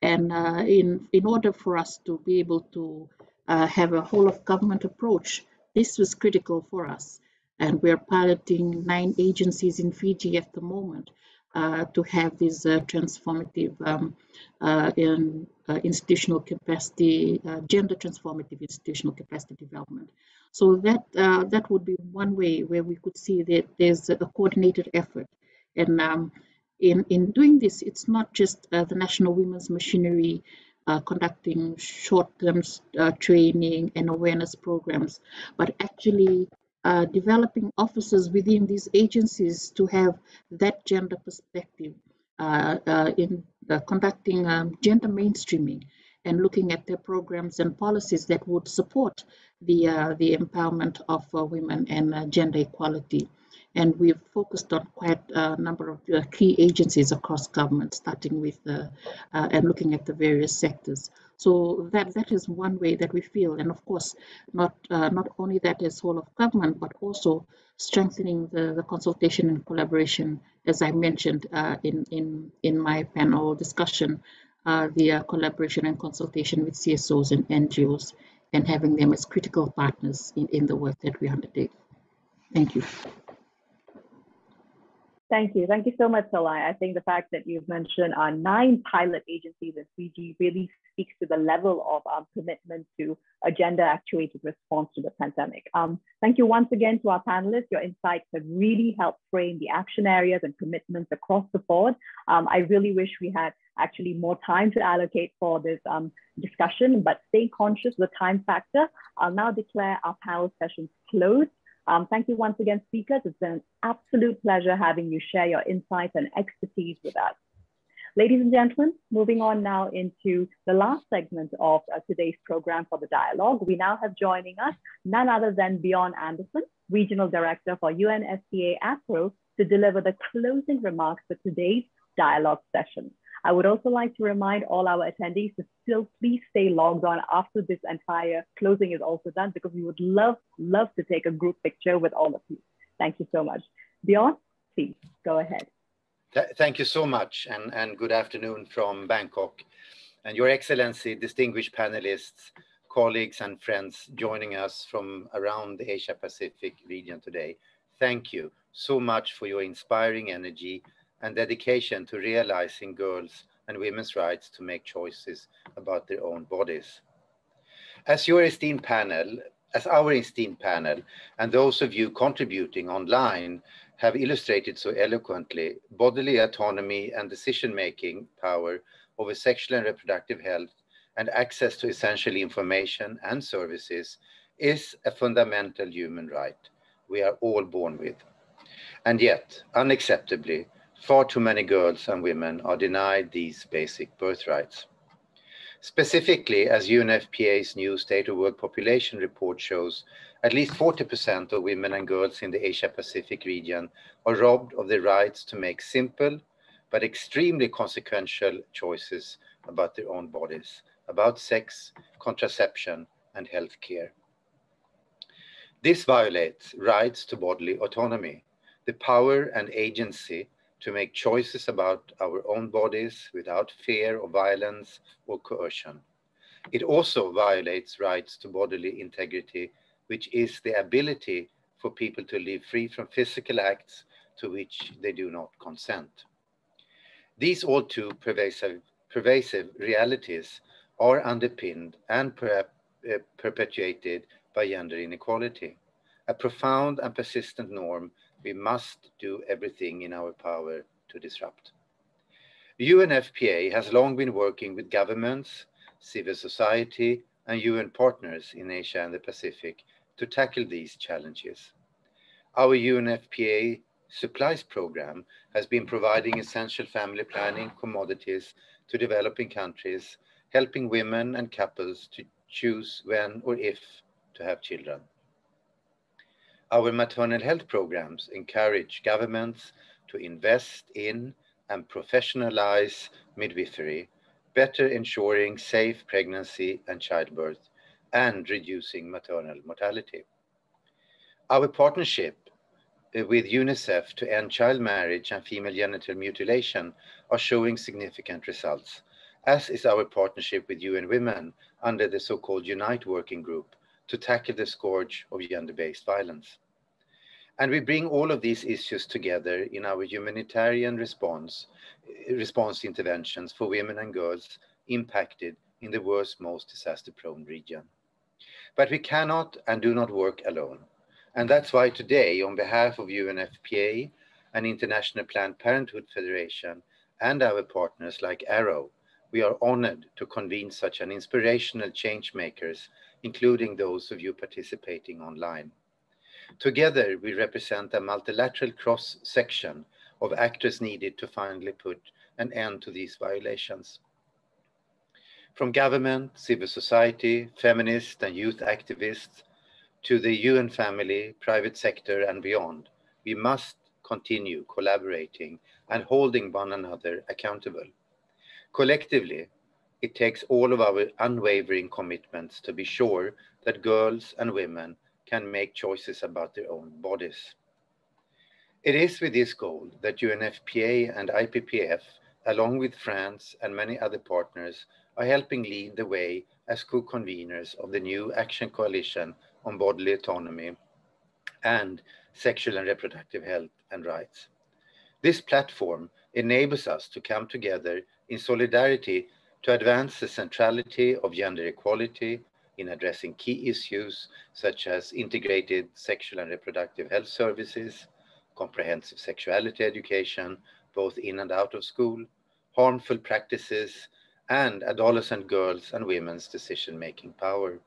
And uh, in, in order for us to be able to uh, have a whole of government approach, this was critical for us. And we're piloting nine agencies in Fiji at the moment uh, to have this uh, transformative um, uh, in, uh, institutional capacity, gender transformative institutional capacity development. So that that would be one way where we could see that there's a coordinated effort. And um, in, in doing this, it's not just uh, the National Women's Machinery uh, conducting short-term uh, training and awareness programs, but actually uh, developing officers within these agencies to have that gender perspective uh, uh, in conducting um, gender mainstreaming and looking at their programs and policies that would support the, the empowerment of women and gender equality. And we've focused on quite a number of uh, key agencies across government, starting with uh, uh, and looking at the various sectors. So that that is one way that we feel, and of course, not uh, not only that is whole of government, but also strengthening the, the consultation and collaboration, as I mentioned uh, in in in my panel discussion, uh, the collaboration and consultation with CSOs and NGOs, and having them as critical partners in, in the work that we undertake. Thank you. Thank you. Thank you so much, Salai. I think the fact that you've mentioned our nine pilot agencies in Fiji really speaks to the level of our commitment to a gender actuated response to the pandemic. Um, thank you once again to our panelists. Your insights have really helped frame the action areas and commitments across the board. Um, I really wish we had actually more time to allocate for this um, discussion, but stay conscious of the time factor. I'll now declare our panel sessions closed. Um, thank you once again, speakers. It's been an absolute pleasure having you share your insights and expertise with us. Ladies and gentlemen, moving on now into the last segment of uh, today's program for the dialogue, we now have joining us none other than Bjorn Andersson, Regional Director for UNFPA APRO, to deliver the closing remarks for today's dialogue session. I would also like to remind all our attendees to still please stay logged on after this entire closing is also done because we would love, love to take a group picture with all of you. Thank you so much. Bjorn, please go ahead. Th thank you so much and, and good afternoon from Bangkok. And Your Excellency, distinguished panelists, colleagues and friends joining us from around the Asia Pacific region today. Thank you so much for your inspiring energy and dedication to realizing girls' and women's rights to make choices about their own bodies. As your esteemed panel, as our esteemed panel, and those of you contributing online have illustrated so eloquently, bodily autonomy and decision-making power over sexual and reproductive health and access to essential information and services is a fundamental human right we are all born with. And yet, unacceptably, Far too many girls and women are denied these basic birthrights. Specifically, as UNFPA's new State of World Population report shows, at least 40% of women and girls in the Asia Pacific region are robbed of the rights to make simple but extremely consequential choices about their own bodies, about sex, contraception, and health care. This violates rights to bodily autonomy, the power and agency to make choices about our own bodies without fear of violence or coercion. It also violates rights to bodily integrity, which is the ability for people to live free from physical acts to which they do not consent. These all too pervasive, pervasive realities are underpinned and per, uh, perpetuated by gender inequality, a profound and persistent norm we must do everything in our power to disrupt. UNFPA has long been working with governments, civil society, and UN partners in Asia and the Pacific to tackle these challenges. Our UNFPA supplies program has been providing essential family planning commodities to developing countries, helping women and couples to choose when or if to have children. Our maternal health programs encourage governments to invest in and professionalize midwifery, better ensuring safe pregnancy and childbirth, and reducing maternal mortality. Our partnership uh, with UNICEF to end child marriage and female genital mutilation are showing significant results, as is our partnership with UN Women under the so-called Unite Working Group to tackle the scourge of gender-based violence. And we bring all of these issues together in our humanitarian response, response interventions for women and girls impacted in the worst, most disaster-prone region. But we cannot and do not work alone. And that's why today, on behalf of UNFPA and International Planned Parenthood Federation and our partners like Arrow, we are honored to convene such an inspirational change makers, including those of you participating online. Together, we represent a multilateral cross-section of actors needed to finally put an end to these violations. From government, civil society, feminists and youth activists, to the UN family, private sector and beyond, we must continue collaborating and holding one another accountable. Collectively, it takes all of our unwavering commitments to be sure that girls and women can make choices about their own bodies. It is with this goal that UNFPA and IPPF, along with France and many other partners, are helping lead the way as co-conveners of the new Action Coalition on Bodily Autonomy and Sexual and Reproductive Health and Rights. This platform enables us to come together in solidarity to advance the centrality of gender equality in addressing key issues such as integrated sexual and reproductive health services, comprehensive sexuality education, both in and out of school, harmful practices, and adolescent girls and women's decision-making power.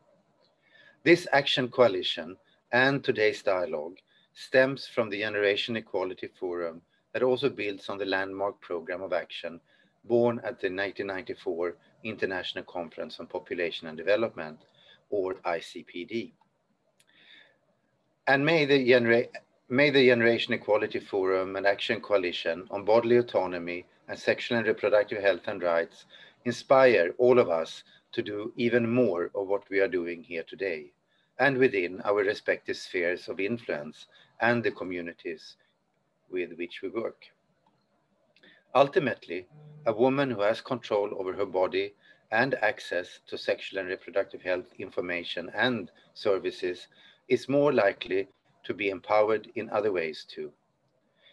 This action coalition and today's dialogue stems from the Generation Equality Forum that also builds on the landmark program of action born at the 1994 International Conference on Population and Development or ICPD. And may the, genera may the Generation Equality Forum and Action Coalition on Bodily Autonomy and Sexual and Reproductive Health and Rights inspire all of us to do even more of what we are doing here today and within our respective spheres of influence and the communities with which we work. Ultimately, a woman who has control over her body and access to sexual and reproductive health information and services is more likely to be empowered in other ways too.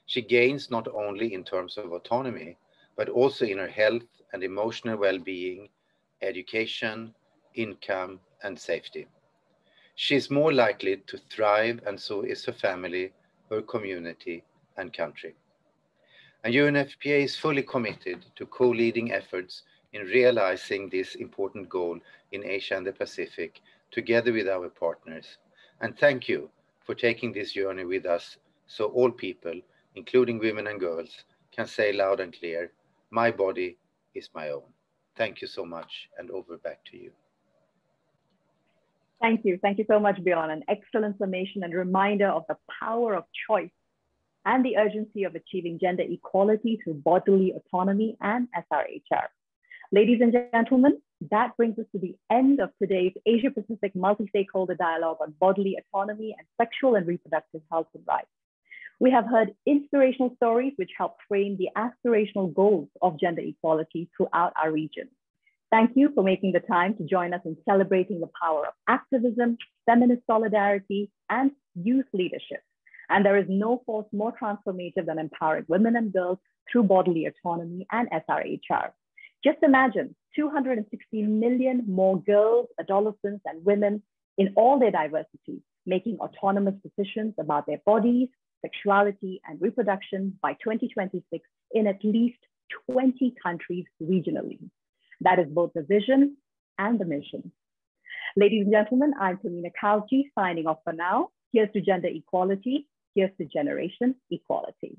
She gains not only in terms of autonomy, but also in her health and emotional well-being, education, income, and safety. She is more likely to thrive and so is her family, her community, and country. And UNFPA is fully committed to co-leading efforts in realizing this important goal in Asia and the Pacific together with our partners. And thank you for taking this journey with us so all people, including women and girls, can say loud and clear, my body is my own. Thank you so much and over back to you. Thank you. Thank you so much, Bjorn. An excellent summation and reminder of the power of choice and the urgency of achieving gender equality through bodily autonomy and SRHR. Ladies and gentlemen, that brings us to the end of today's Asia Pacific multi-stakeholder dialogue on bodily autonomy and sexual and reproductive health and rights. We have heard inspirational stories which help frame the aspirational goals of gender equality throughout our region. Thank you for making the time to join us in celebrating the power of activism, feminist solidarity, and youth leadership. And there is no force more transformative than empowering women and girls through bodily autonomy and SRHR. Just imagine 260 million more girls, adolescents, and women in all their diversity making autonomous decisions about their bodies, sexuality, and reproduction by 2026 in at least 20 countries regionally. That is both the vision and the mission. Ladies and gentlemen, I'm Tamina Kauji signing off for now. Here's to gender equality, here's to generation equality.